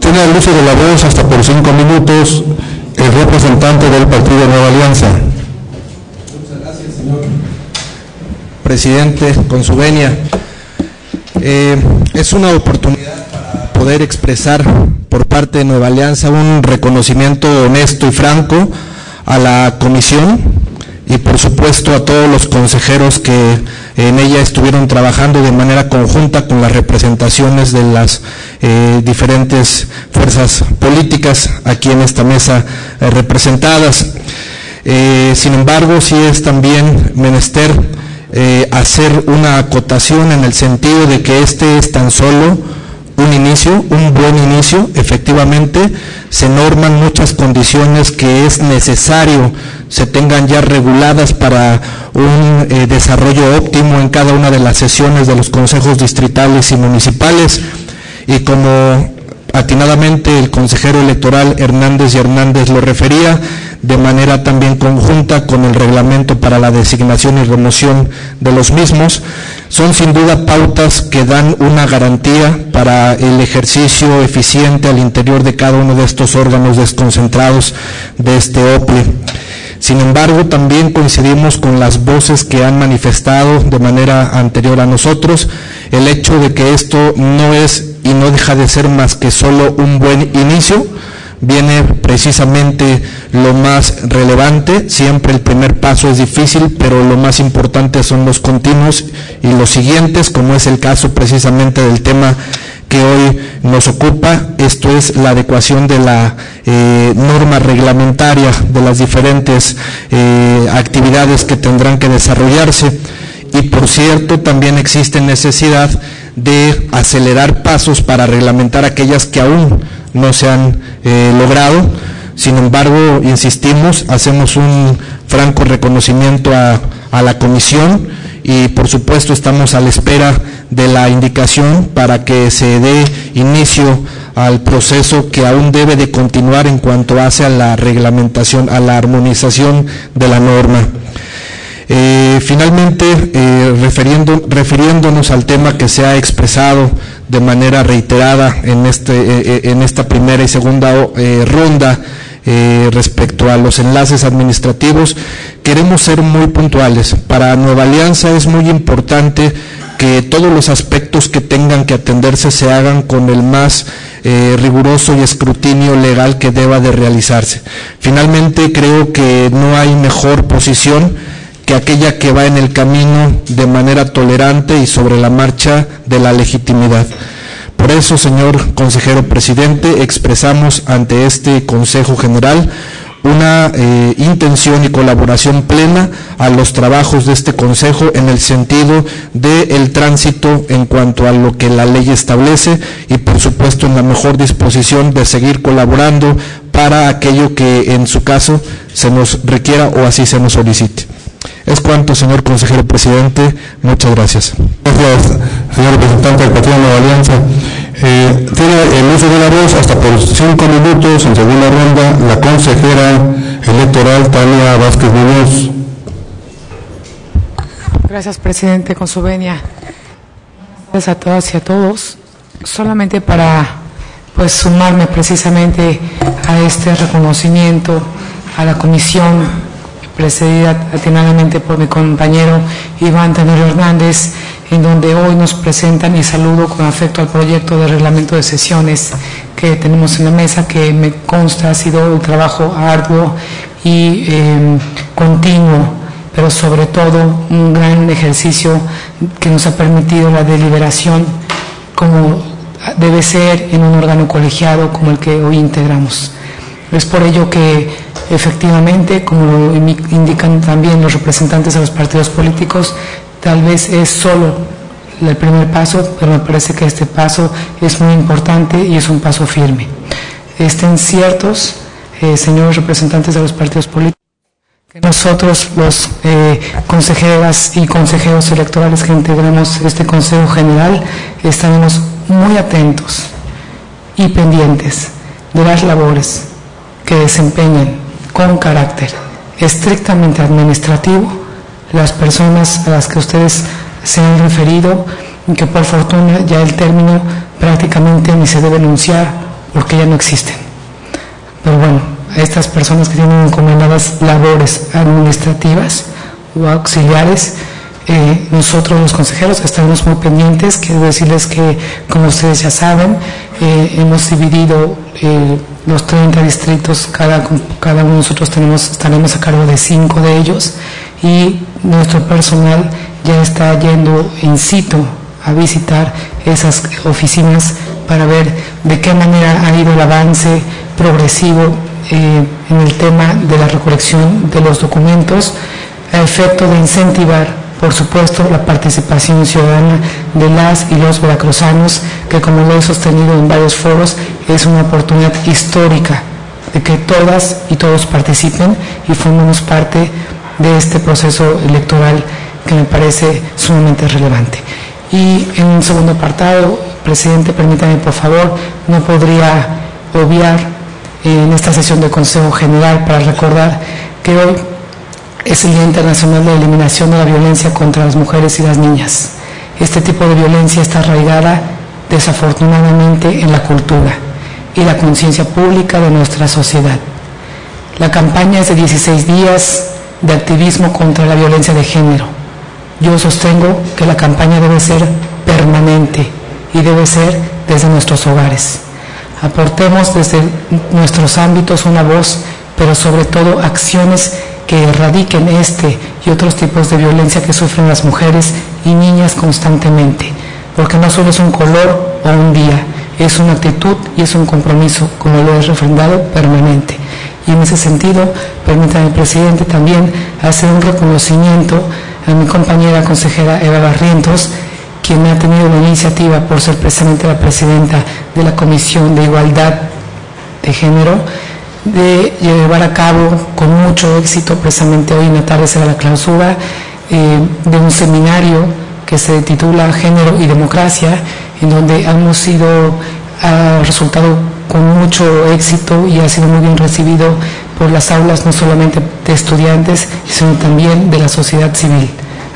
tiene el uso de la voz hasta por cinco minutos el representante del Partido Nueva Alianza. Muchas gracias, señor presidente, con su venia. Eh, es una oportunidad para poder expresar por parte de Nueva Alianza un reconocimiento honesto y franco a la comisión y por supuesto a todos los consejeros que en ella estuvieron trabajando de manera conjunta con las representaciones de las eh, diferentes fuerzas políticas aquí en esta mesa eh, representadas. Eh, sin embargo, sí es también menester hacer una acotación en el sentido de que este es tan solo un inicio, un buen inicio, efectivamente, se norman muchas condiciones que es necesario se tengan ya reguladas para un eh, desarrollo óptimo en cada una de las sesiones de los consejos distritales y municipales. Y como atinadamente el consejero electoral Hernández y Hernández lo refería, de manera también conjunta con el reglamento para la designación y remoción de los mismos. Son sin duda pautas que dan una garantía para el ejercicio eficiente al interior de cada uno de estos órganos desconcentrados de este OPLE. Sin embargo, también coincidimos con las voces que han manifestado de manera anterior a nosotros el hecho de que esto no es y no deja de ser más que solo un buen inicio, viene precisamente lo más relevante. Siempre el primer paso es difícil, pero lo más importante son los continuos y los siguientes, como es el caso precisamente del tema que hoy nos ocupa. Esto es la adecuación de la eh, norma reglamentaria de las diferentes eh, actividades que tendrán que desarrollarse. Y por cierto, también existe necesidad de acelerar pasos para reglamentar aquellas que aún no se han eh, logrado. Sin embargo, insistimos, hacemos un franco reconocimiento a, a la comisión y por supuesto estamos a la espera de la indicación para que se dé inicio al proceso que aún debe de continuar en cuanto hace a la reglamentación, a la armonización de la norma. Eh, finalmente, eh, refiriendo, refiriéndonos al tema que se ha expresado de manera reiterada en, este, eh, en esta primera y segunda ronda respecto a los enlaces administrativos, queremos ser muy puntuales. Para Nueva Alianza es muy importante que todos los aspectos que tengan que atenderse se hagan con el más riguroso y escrutinio legal que deba de realizarse. Finalmente, creo que no hay mejor posición que aquella que va en el camino de manera tolerante y sobre la marcha de la legitimidad. Por eso, señor consejero presidente, expresamos ante este Consejo General una eh, intención y colaboración plena a los trabajos de este Consejo en el sentido del tránsito en cuanto a lo que la ley establece y por supuesto en la mejor disposición de seguir colaborando para aquello que en su caso se nos requiera o así se nos solicite. Es cuanto, señor consejero presidente. Muchas gracias. Gracias, señor representante del Partido Nueva Alianza. Eh, tiene el uso de la voz hasta por cinco minutos en segunda ronda la consejera electoral Tania Vázquez Muñoz. Gracias, presidente, con su venia. Gracias a todas y a todos. Solamente para pues sumarme precisamente a este reconocimiento a la comisión precedida atinadamente por mi compañero Iván Tenorio Hernández, en donde hoy nos presentan y saludo con afecto al proyecto de reglamento de sesiones que tenemos en la mesa, que me consta ha sido un trabajo arduo y em, continuo, pero sobre todo un gran ejercicio que nos ha permitido la deliberación como debe ser en un órgano colegiado como el que hoy integramos. Es por ello que efectivamente, como indican también los representantes de los partidos políticos, tal vez es solo el primer paso, pero me parece que este paso es muy importante y es un paso firme. Estén ciertos, eh, señores representantes de los partidos políticos, que nosotros, los eh, consejeras y consejeros electorales que integramos este Consejo General, estaremos muy atentos y pendientes de las labores que desempeñen con carácter estrictamente administrativo las personas a las que ustedes se han referido y que por fortuna ya el término prácticamente ni se debe enunciar porque ya no existen. Pero bueno, a estas personas que tienen encomendadas labores administrativas o auxiliares, eh, nosotros los consejeros estamos muy pendientes, quiero decirles que como ustedes ya saben, eh, hemos dividido eh, los 30 distritos, cada, cada uno de nosotros tenemos, estaremos a cargo de cinco de ellos y nuestro personal ya está yendo in situ a visitar esas oficinas para ver de qué manera ha ido el avance progresivo eh, en el tema de la recolección de los documentos a efecto de incentivar por supuesto, la participación ciudadana de las y los veracruzanos, que como lo he sostenido en varios foros, es una oportunidad histórica de que todas y todos participen y formemos parte de este proceso electoral que me parece sumamente relevante. Y en un segundo apartado, presidente, permítame por favor, no podría obviar en esta sesión del Consejo General para recordar que hoy es el Día Internacional de Eliminación de la Violencia contra las Mujeres y las Niñas. Este tipo de violencia está arraigada desafortunadamente en la cultura y la conciencia pública de nuestra sociedad. La campaña es de 16 días de activismo contra la violencia de género. Yo sostengo que la campaña debe ser permanente y debe ser desde nuestros hogares. Aportemos desde nuestros ámbitos una voz, pero sobre todo acciones que erradiquen este y otros tipos de violencia que sufren las mujeres y niñas constantemente, porque no solo es un color o un día, es una actitud y es un compromiso, como lo he refrendado, permanente. Y en ese sentido, permítame, presidente, también hacer un reconocimiento a mi compañera consejera Eva Barrientos, quien ha tenido la iniciativa por ser precisamente la presidenta de la Comisión de Igualdad de Género, de llevar a cabo con mucho éxito, precisamente hoy en la tarde será la clausura eh, de un seminario que se titula Género y Democracia, en donde hemos sido, ha resultado con mucho éxito y ha sido muy bien recibido por las aulas no solamente de estudiantes, sino también de la sociedad civil,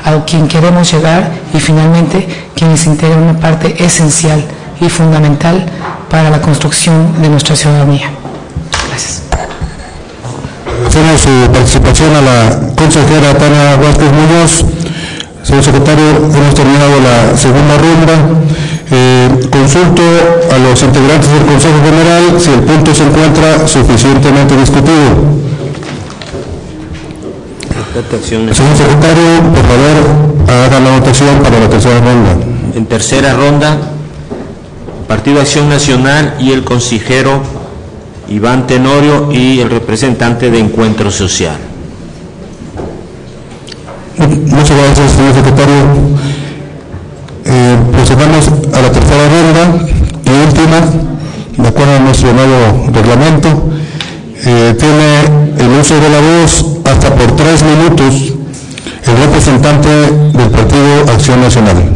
a quien queremos llegar y finalmente quienes integran una parte esencial y fundamental para la construcción de nuestra ciudadanía. Gracias. Agradecemos su participación a la consejera Tania Vázquez Muñoz. Señor secretario, hemos terminado la segunda ronda. Eh, consulto a los integrantes del Consejo General si el punto se encuentra suficientemente discutido. Señor secretario, por favor, haga la votación para la tercera ronda. En tercera ronda, Partido Acción Nacional y el consejero Iván Tenorio y el representante de Encuentro Social. Muchas gracias, señor secretario. Eh, procedamos a la tercera ronda y última, de acuerdo a nuestro nuevo reglamento. Eh, tiene el uso de la voz hasta por tres minutos el representante del Partido Acción Nacional.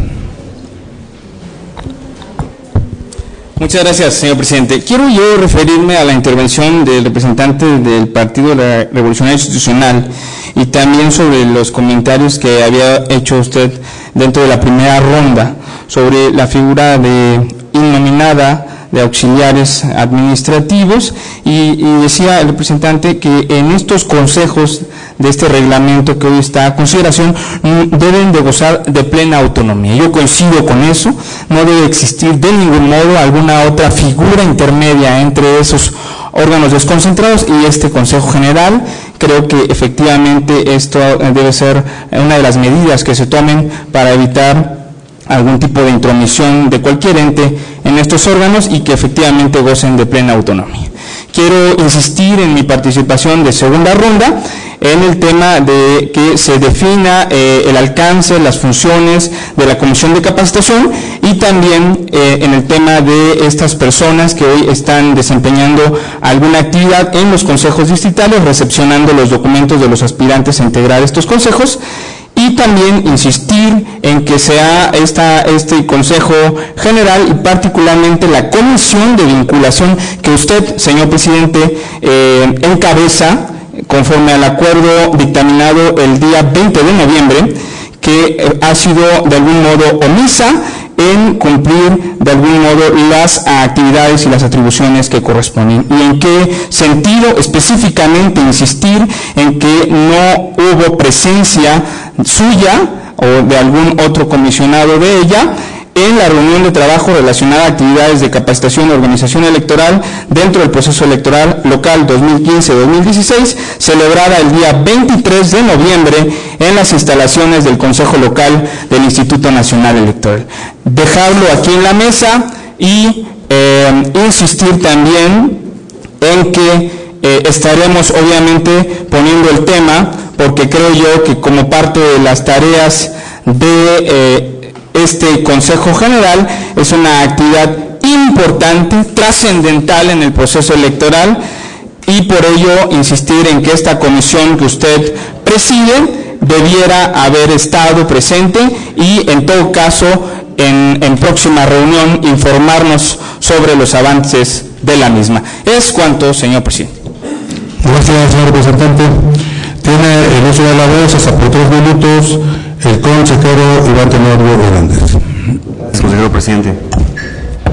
Muchas gracias, señor presidente. Quiero yo referirme a la intervención del representante del Partido Revolucionario Institucional y también sobre los comentarios que había hecho usted dentro de la primera ronda sobre la figura de innominada de auxiliares administrativos y, decía el representante que en estos consejos de este reglamento que hoy está a consideración deben de gozar de plena autonomía. Yo coincido con eso, no debe existir de ningún modo alguna otra figura intermedia entre esos órganos desconcentrados y este Consejo General. Creo que efectivamente esto debe ser una de las medidas que se tomen para evitar algún tipo de intromisión de cualquier ente en estos órganos y que efectivamente gocen de plena autonomía. Quiero insistir en mi participación de segunda ronda en el tema de que se defina eh, el alcance, las funciones de la Comisión de Capacitación y también eh, en el tema de estas personas que hoy están desempeñando alguna actividad en los consejos distritales, recepcionando los documentos de los aspirantes a integrar estos consejos y también insistir en que sea esta, este Consejo General y particularmente la comisión de vinculación que usted, señor presidente, eh, encabeza conforme al acuerdo dictaminado el día 20 de noviembre, que eh, ha sido de algún modo omisa en cumplir de algún modo las actividades y las atribuciones que corresponden. Y en qué sentido específicamente insistir en que no hubo presencia suya o de algún otro comisionado de ella en la reunión de trabajo relacionada a actividades de capacitación y organización electoral dentro del proceso electoral local 2015-2016, celebrada el día 23 de noviembre en las instalaciones del Consejo Local del Instituto Nacional Electoral. Dejarlo aquí en la mesa y eh, insistir también en que eh, estaremos obviamente poniendo el tema, porque creo yo que como parte de las tareas de eh, este Consejo General es una actividad importante, trascendental en el proceso electoral y por ello insistir en que esta comisión que usted preside debiera haber estado presente y en todo caso en, próxima reunión informarnos sobre los avances de la misma. Es cuanto, señor presidente. Gracias, señor representante. Tiene el uso de la voz hasta por tres minutos el consejero Iván Tenorio Hernández. Gracias, consejero presidente.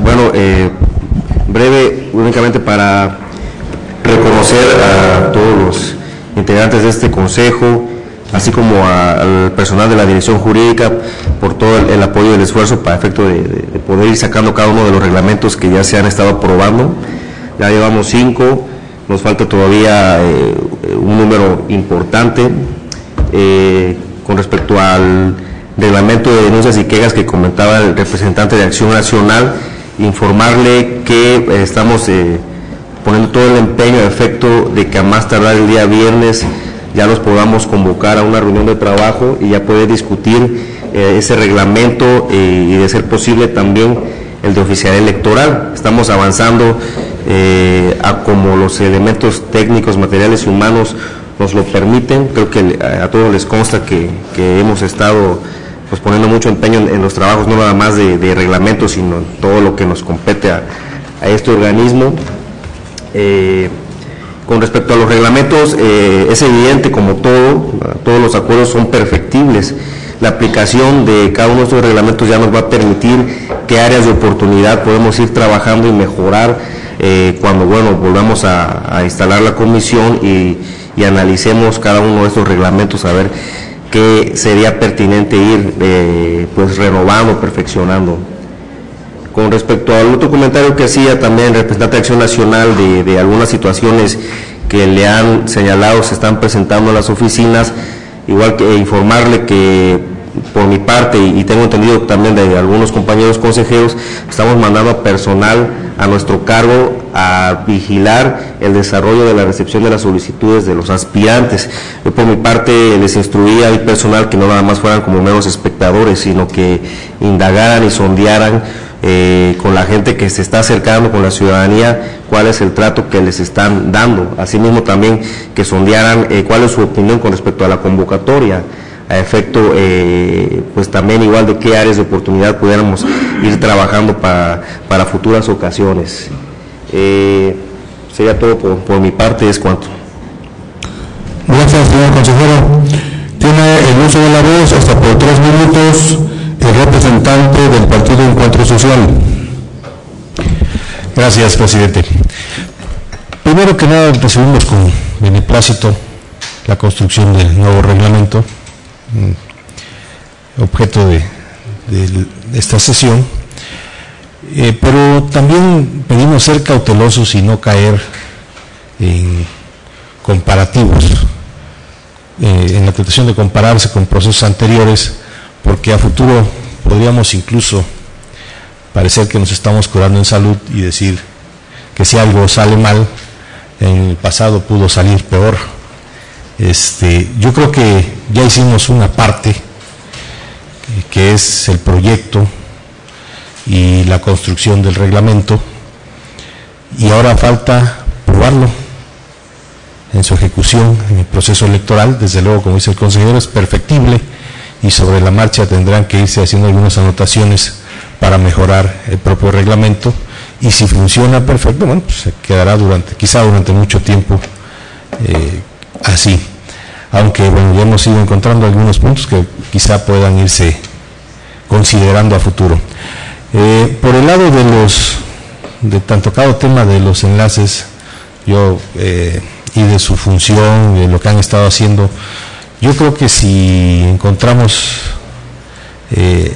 Bueno, eh, breve, únicamente para reconocer a todos los integrantes de este consejo, así como al personal de la dirección jurídica por todo el, apoyo y el esfuerzo para efecto de, poder ir sacando cada uno de los reglamentos que ya se han estado aprobando. Ya llevamos cinco, nos falta todavía eh, un número importante. Eh, con respecto al reglamento de denuncias y quejas que comentaba el representante de Acción Nacional, informarle que eh, estamos eh, poniendo todo el empeño a efecto de que a más tardar el día viernes ya los podamos convocar a una reunión de trabajo y ya poder discutir eh, ese reglamento y de ser posible también el de oficial electoral. Estamos avanzando a como los elementos técnicos, materiales y humanos nos lo permiten. Creo que a todos les consta que, hemos estado pues poniendo mucho empeño en, los trabajos, no nada más de, reglamentos, sino todo lo que nos compete a, este organismo. Eh, Con respecto a los reglamentos, eh, es evidente, como todo, todos los acuerdos son perfectibles. La aplicación de cada uno de estos reglamentos ya nos va a permitir qué áreas de oportunidad podemos ir trabajando y mejorar eh, cuando bueno volvamos a, instalar la comisión y, analicemos cada uno de estos reglamentos a ver qué sería pertinente ir eh, pues renovando, perfeccionando. Con respecto al otro comentario que hacía también representante de Acción Nacional de, de algunas situaciones que le han señalado se están presentando en las oficinas, igual que informarle que por mi parte y tengo entendido también de algunos compañeros consejeros, estamos mandando a personal a nuestro cargo a vigilar el desarrollo de la recepción de las solicitudes de los aspirantes. Yo por mi parte les instruía al personal que no nada más fueran como meros espectadores, sino que indagaran y sondearan eh, con la gente que se está acercando con la ciudadanía, cuál es el trato que les están dando. Asimismo también que sondearan eh, cuál es su opinión con respecto a la convocatoria a efecto, eh, pues también igual de qué áreas de oportunidad pudiéramos ir trabajando para, para futuras ocasiones. Eh, sería todo por, mi parte, es cuanto. Gracias, señor consejero. Tiene el uso de la voz hasta por tres minutos el representante del Partido Encuentro Social. Gracias, presidente. Primero que nada, recibimos con beneplácito la construcción del nuevo reglamento objeto de, esta sesión, eh, pero también pedimos ser cautelosos y no caer en comparativos, eh, en la tentación de compararse con procesos anteriores, porque a futuro podríamos incluso parecer que nos estamos curando en salud y decir que si algo sale mal, en el pasado pudo salir peor este, yo creo que ya hicimos una parte, que es el proyecto y la construcción del reglamento, y ahora falta probarlo en su ejecución, en el proceso electoral, desde luego, como dice el consejero, es perfectible y sobre la marcha tendrán que irse haciendo algunas anotaciones para mejorar el propio reglamento. Y si funciona perfecto, bueno, pues se quedará durante, quizá durante mucho tiempo eh, así. Aunque bueno, ya hemos ido encontrando algunos puntos que quizá puedan irse considerando a futuro. Eh, por el lado de los, de tan tocado tema de los enlaces, yo eh, y de su función, de lo que han estado haciendo, yo creo que si encontramos eh,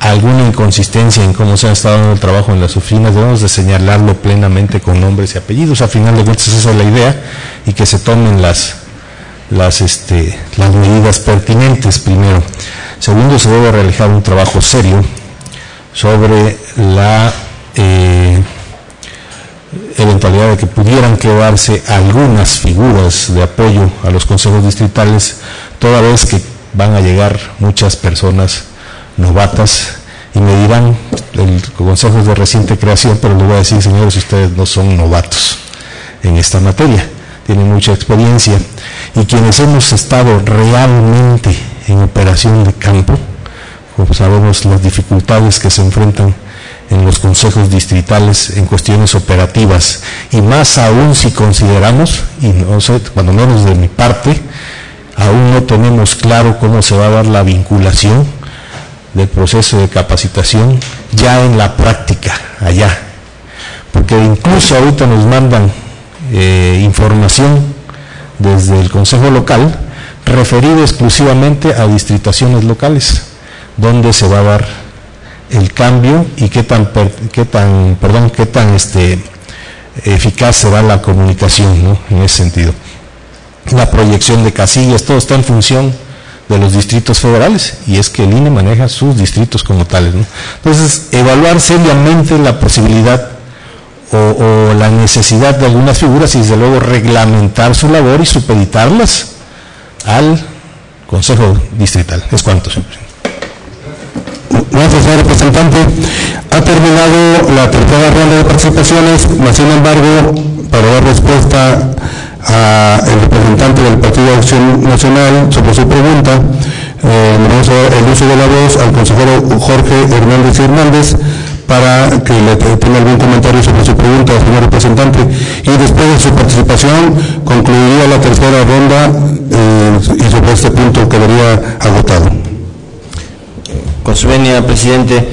alguna inconsistencia en cómo se ha estado dando el trabajo en las oficinas, debemos de señalarlo plenamente con nombres y apellidos. A final de cuentas esa es la idea y que se tomen las, las, este, las medidas pertinentes primero. Segundo, se debe realizar un trabajo serio sobre la eh, eventualidad de que pudieran quedarse algunas figuras de apoyo a los consejos distritales, toda vez que van a llegar muchas personas novatas y me dirán, el consejo es de reciente creación, pero les voy a decir, señores, ustedes no son novatos en esta materia, tienen mucha experiencia. Y quienes hemos estado realmente en operación de campo, como sabemos las dificultades que se enfrentan en los consejos distritales en cuestiones operativas. Y más aún si consideramos, y no sé, cuando menos de mi parte, aún no tenemos claro cómo se va a dar la vinculación del proceso de capacitación ya en la práctica allá. Porque incluso ahorita nos mandan eh, información desde el Consejo Local referido exclusivamente a distritaciones locales, donde se va a dar el cambio y qué tan, qué tan, perdón, qué tan este, eficaz será la comunicación en ese sentido. La proyección de casillas, todo está en función de los distritos federales y es que el INE maneja sus distritos como tales. Entonces, evaluar seriamente la posibilidad o, la necesidad de algunas figuras y desde luego reglamentar su labor y supeditarlas al Consejo Distrital. Es cuanto, señor Gracias, señor representante. Ha terminado la tercera ronda de participaciones, sin embargo, para dar respuesta al representante del Partido de Acción Nacional sobre su pregunta, eh, vamos a dar el uso de la voz al consejero Jorge Hernández Hernández para que le tenga algún comentario sobre su pregunta, señor representante. Y después de su participación, concluiría la tercera ronda eh, y sobre este punto quedaría agotado. Con su venia, presidente.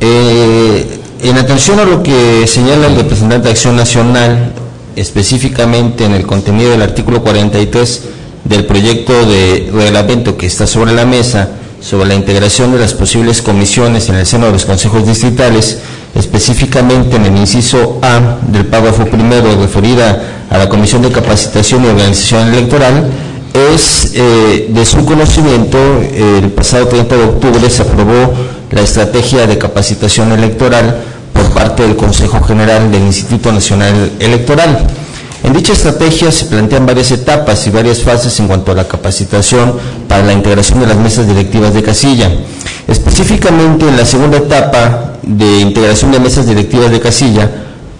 Eh, en atención a lo que señala el representante de Acción Nacional, específicamente en el contenido del artículo 43 del proyecto de reglamento que está sobre la mesa, sobre la integración de las posibles comisiones en el seno de los consejos distritales, específicamente en el inciso A del párrafo primero referida a la Comisión de Capacitación y Organización Electoral, es eh, de su conocimiento, el pasado 30 de octubre se aprobó la estrategia de capacitación electoral por parte del Consejo General del Instituto Nacional Electoral. En dicha estrategia se plantean varias etapas y varias fases en cuanto a la capacitación para la integración de las mesas directivas de casilla. Específicamente en la segunda etapa de integración de mesas directivas de casilla,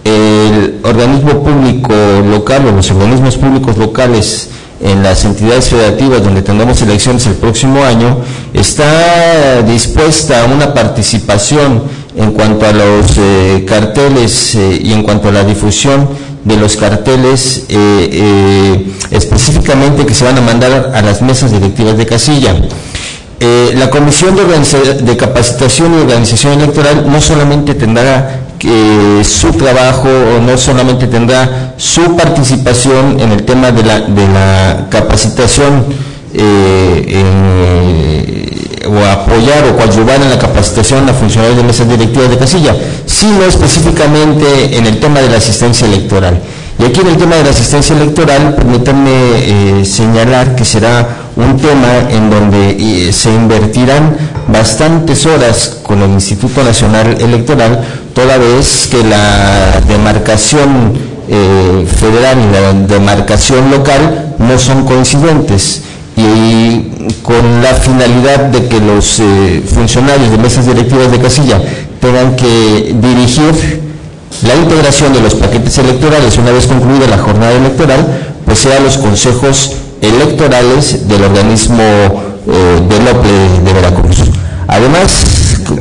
el organismo público local o los organismos públicos locales en las entidades federativas donde tendremos elecciones el próximo año, está dispuesta a una participación en cuanto a los eh, carteles eh, y en cuanto a la difusión de los carteles eh, específicamente que se van a mandar a las mesas directivas de casilla. La Comisión de, Capacitación y Organización Electoral no solamente tendrá su trabajo o no solamente tendrá su participación en el tema de la, de la capacitación o apoyar o coadyuvar en la capacitación a funcionarios de mesas directivas de casilla, sino específicamente en el tema de la asistencia electoral. Y aquí en el tema de la asistencia electoral, permítanme eh, señalar que será un tema en donde eh, se invertirán bastantes horas con el Instituto Nacional Electoral, toda vez que la demarcación eh, federal y la demarcación local no son coincidentes y con la finalidad de que los eh, funcionarios de mesas directivas de casilla tengan que dirigir la integración de los paquetes electorales una vez concluida la jornada electoral, pues sea los consejos electorales del organismo eh, del OPLE de Veracruz. Además,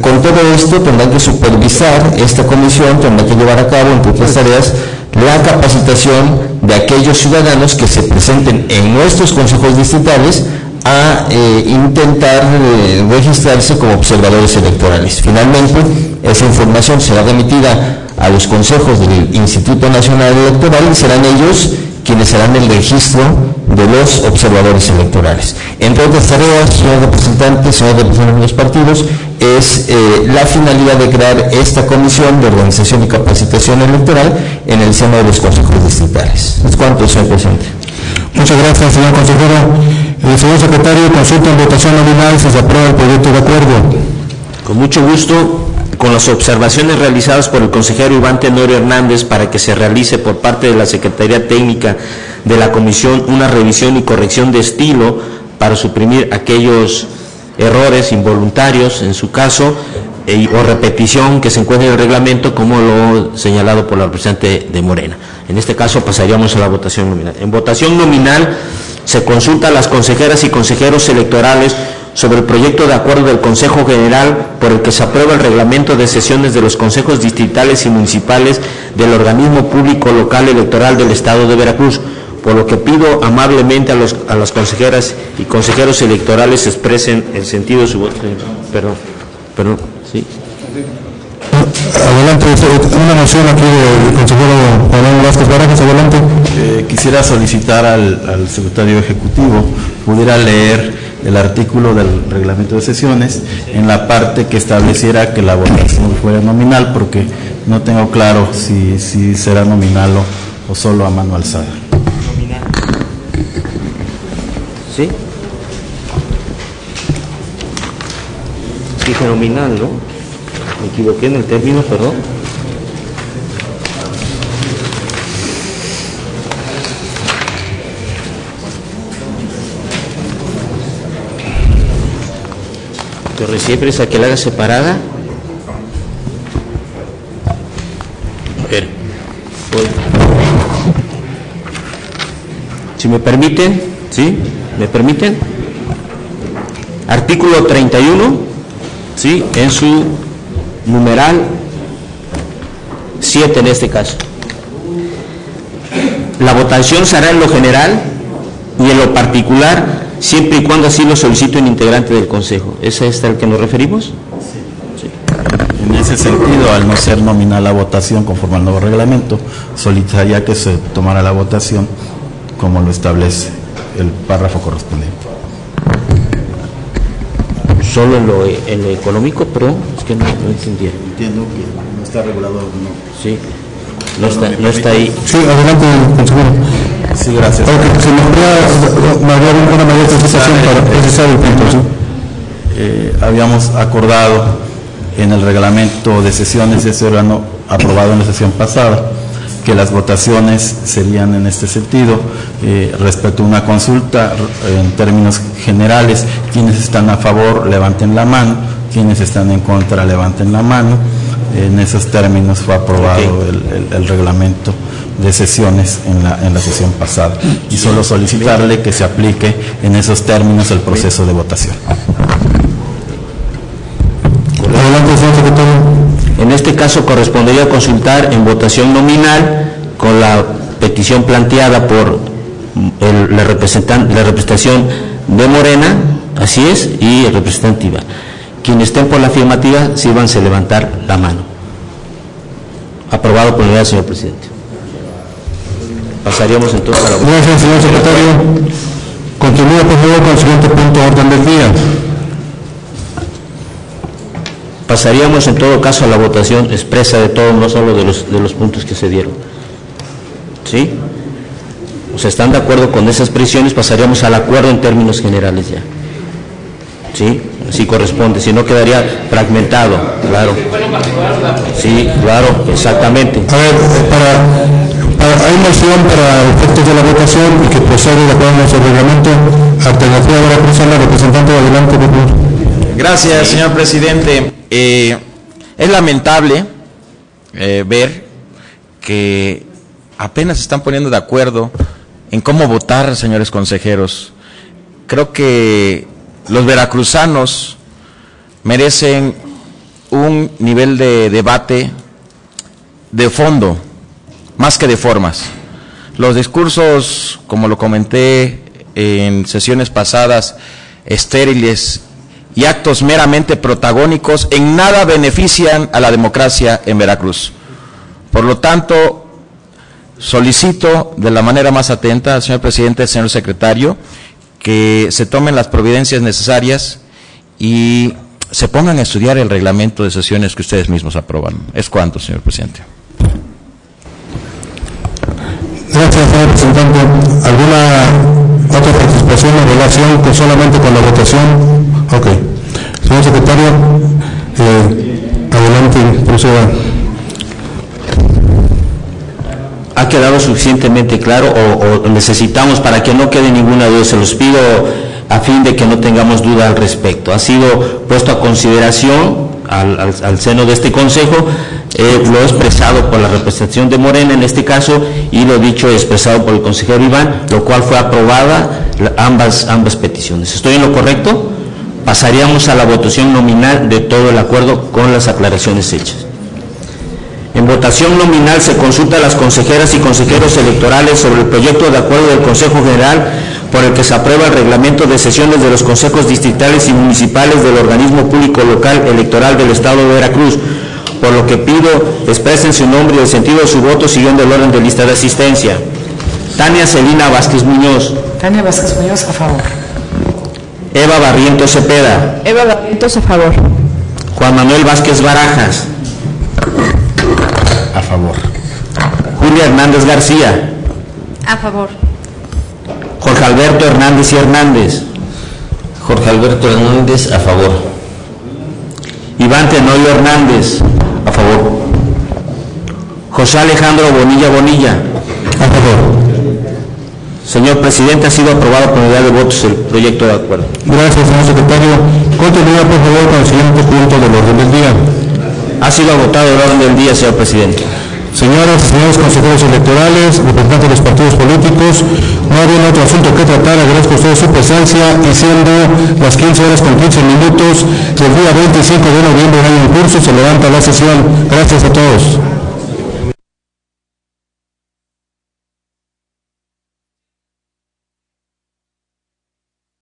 con todo esto tendrán que supervisar esta comisión, tendrá que llevar a cabo, entre otras tareas, la capacitación de aquellos ciudadanos que se presenten en nuestros consejos distritales a eh, intentar eh, registrarse como observadores electorales. Finalmente, esa información será remitida a los consejos del Instituto Nacional Electoral y serán ellos quienes serán el registro de los observadores electorales. Entre otras tareas, señor representante, señor representante de los partidos, es eh, la finalidad de crear esta comisión de organización y capacitación electoral en el seno de los consejos distritales. Es cuanto, señor presidente. Muchas gracias, señor consejero. El señor secretario consulta en votación nominal si se aprueba el proyecto de acuerdo. Con mucho gusto, con las observaciones realizadas por el consejero Iván Tenorio Hernández para que se realice por parte de la Secretaría Técnica de la Comisión una revisión y corrección de estilo para suprimir aquellos errores involuntarios, en su caso, e, o repetición que se encuentre en el reglamento, como lo señalado por la representante de Morena. En este caso pasaríamos a la votación nominal. En votación nominal se consulta a las consejeras y consejeros electorales sobre el proyecto de acuerdo del Consejo General por el que se aprueba el reglamento de sesiones de los consejos distritales y municipales del organismo público local electoral del Estado de Veracruz, por lo que pido amablemente a, los, a las consejeras y consejeros electorales expresen el sentido de su voto. Perdón, perdón, sí. Adelante, una moción aquí del consejero Juan Vázquez Barajas, adelante. Eh, quisiera solicitar al, al secretario ejecutivo pudiera leer el artículo del reglamento de sesiones en la parte que estableciera que la votación fuera nominal, porque no tengo claro si, si será nominal o, o solo a mano alzada. Nominal. ¿Sí? Dije nominal, ¿no? Me equivoqué en el término, perdón. Pero siempre es a que la haga separada. A ver. Si me permiten, ¿sí? ¿Me permiten? Artículo 31, ¿sí? En su numeral siete en este caso. La votación se hará en lo general y en lo particular, siempre y cuando así lo solicite un integrante del Consejo. ¿Es este al que nos referimos? En ese sentido, al no ser nominal la votación conforme al nuevo reglamento, solicitaría que se tomara la votación como lo establece el párrafo correspondiente. Solo en lo, en lo económico, pero es que no, no entendía. Entiendo que no está regulado. No. Sí, no está, no está ahí. Sí, adelante, consejero. Sí, gracias. Ok, se me podría dar una mayor precisación para precisar el punto, ¿sí? Eh, habíamos acordado en el reglamento de sesiones de ese órgano aprobado en la sesión pasada que las votaciones serían en este sentido eh, respecto a una consulta en términos generales quienes están a favor levanten la mano quienes están en contra levanten la mano. En esos términos fue aprobado el, el- el reglamento de sesiones en la, en la sesión pasada. Y solo solicitarle que se aplique en esos términos el proceso de votación. Adelante, señor secretario. En este caso correspondería consultar en votación nominal con la petición planteada por el- la, representan- la representación de Morena, así es, y el representante Iván. Quienes estén por la afirmativa, sírvanse levantar la mano. Aprobado por unanimidad, señor presidente. Pasaríamos entonces a la votación. Gracias, señor secretario. Continúa, por favor, con el siguiente punto de orden del día. Pasaríamos en todo caso a la votación expresa de todos, no solo de los, de los puntos que se dieron. ¿Sí? O sea, ¿están de acuerdo con esas presiones? Pasaríamos al acuerdo en términos generales ya. ¿Sí? Así corresponde, si no quedaría fragmentado, claro. Sí, claro, exactamente. A ver, para, para- hay moción para efectos de la votación y que procede de acuerdo a nuestro reglamento. Alternativa de la persona, representante, adelante, por favor. Gracias, señor presidente. Eh, es lamentable eh, ver que apenas se están poniendo de acuerdo en cómo votar, señores consejeros. Creo que los veracruzanos merecen un nivel de debate de fondo, más que de formas. Los discursos, como lo comenté en sesiones pasadas, estériles y actos meramente protagónicos en nada benefician a la democracia en Veracruz. Por lo tanto, solicito de la manera más atenta, señor presidente, señor secretario, que se tomen las providencias necesarias y se pongan a estudiar el reglamento de sesiones que ustedes mismos aprueban. Es cuanto, señor presidente. Gracias, señor representante. ¿Alguna otra participación en relación solamente con la votación? Ok. Señor secretario, eh, adelante, proceda. ¿Ha quedado suficientemente claro o, necesitamos para que no quede ninguna duda? Se los pido a fin de que no tengamos duda al respecto. Ha sido puesto a consideración al, seno de este Consejo, eh, lo expresado por la representación de Morena en este caso y lo dicho expresado por el consejero Iván, lo cual fue aprobada ambas, ambas peticiones. ¿Estoy en lo correcto? Pasaríamos a la votación nominal de todo el acuerdo con las aclaraciones hechas. En votación nominal se consulta a las consejeras y consejeros electorales sobre el proyecto de acuerdo del Consejo General por el que se aprueba el reglamento de sesiones de los consejos distritales y municipales del organismo público local electoral del Estado de Veracruz, por lo que pido expresen su nombre y el sentido de su voto siguiendo el orden de lista de asistencia. Tania Celina Vázquez Muñoz, Tania Vázquez Muñoz, a favor. Eva Barrientos Cepeda, Eva Barrientos, a favor. Juan Manuel Vázquez Barajas, A favor. Julia Hernández García, A favor. Jorge Alberto Hernández y Hernández, Jorge Alberto Hernández, a favor. Iván Tenorio Hernández, a favor. José Alejandro Bonilla Bonilla, A favor. Señor presidente, ha sido aprobado por unidad de votos el proyecto de acuerdo. Gracias, señor secretario. Continúa, por favor, con el siguiente punto del orden del día. Ha sido agotado el orden del día, señor presidente. Señoras y señores consejeros electorales, representantes de los partidos políticos, no habiendo otro asunto que tratar, agradezco a ustedes su presencia y siendo las 15 horas con 15 minutos del día 25 de noviembre del año en curso, se levanta la sesión. Gracias a todos.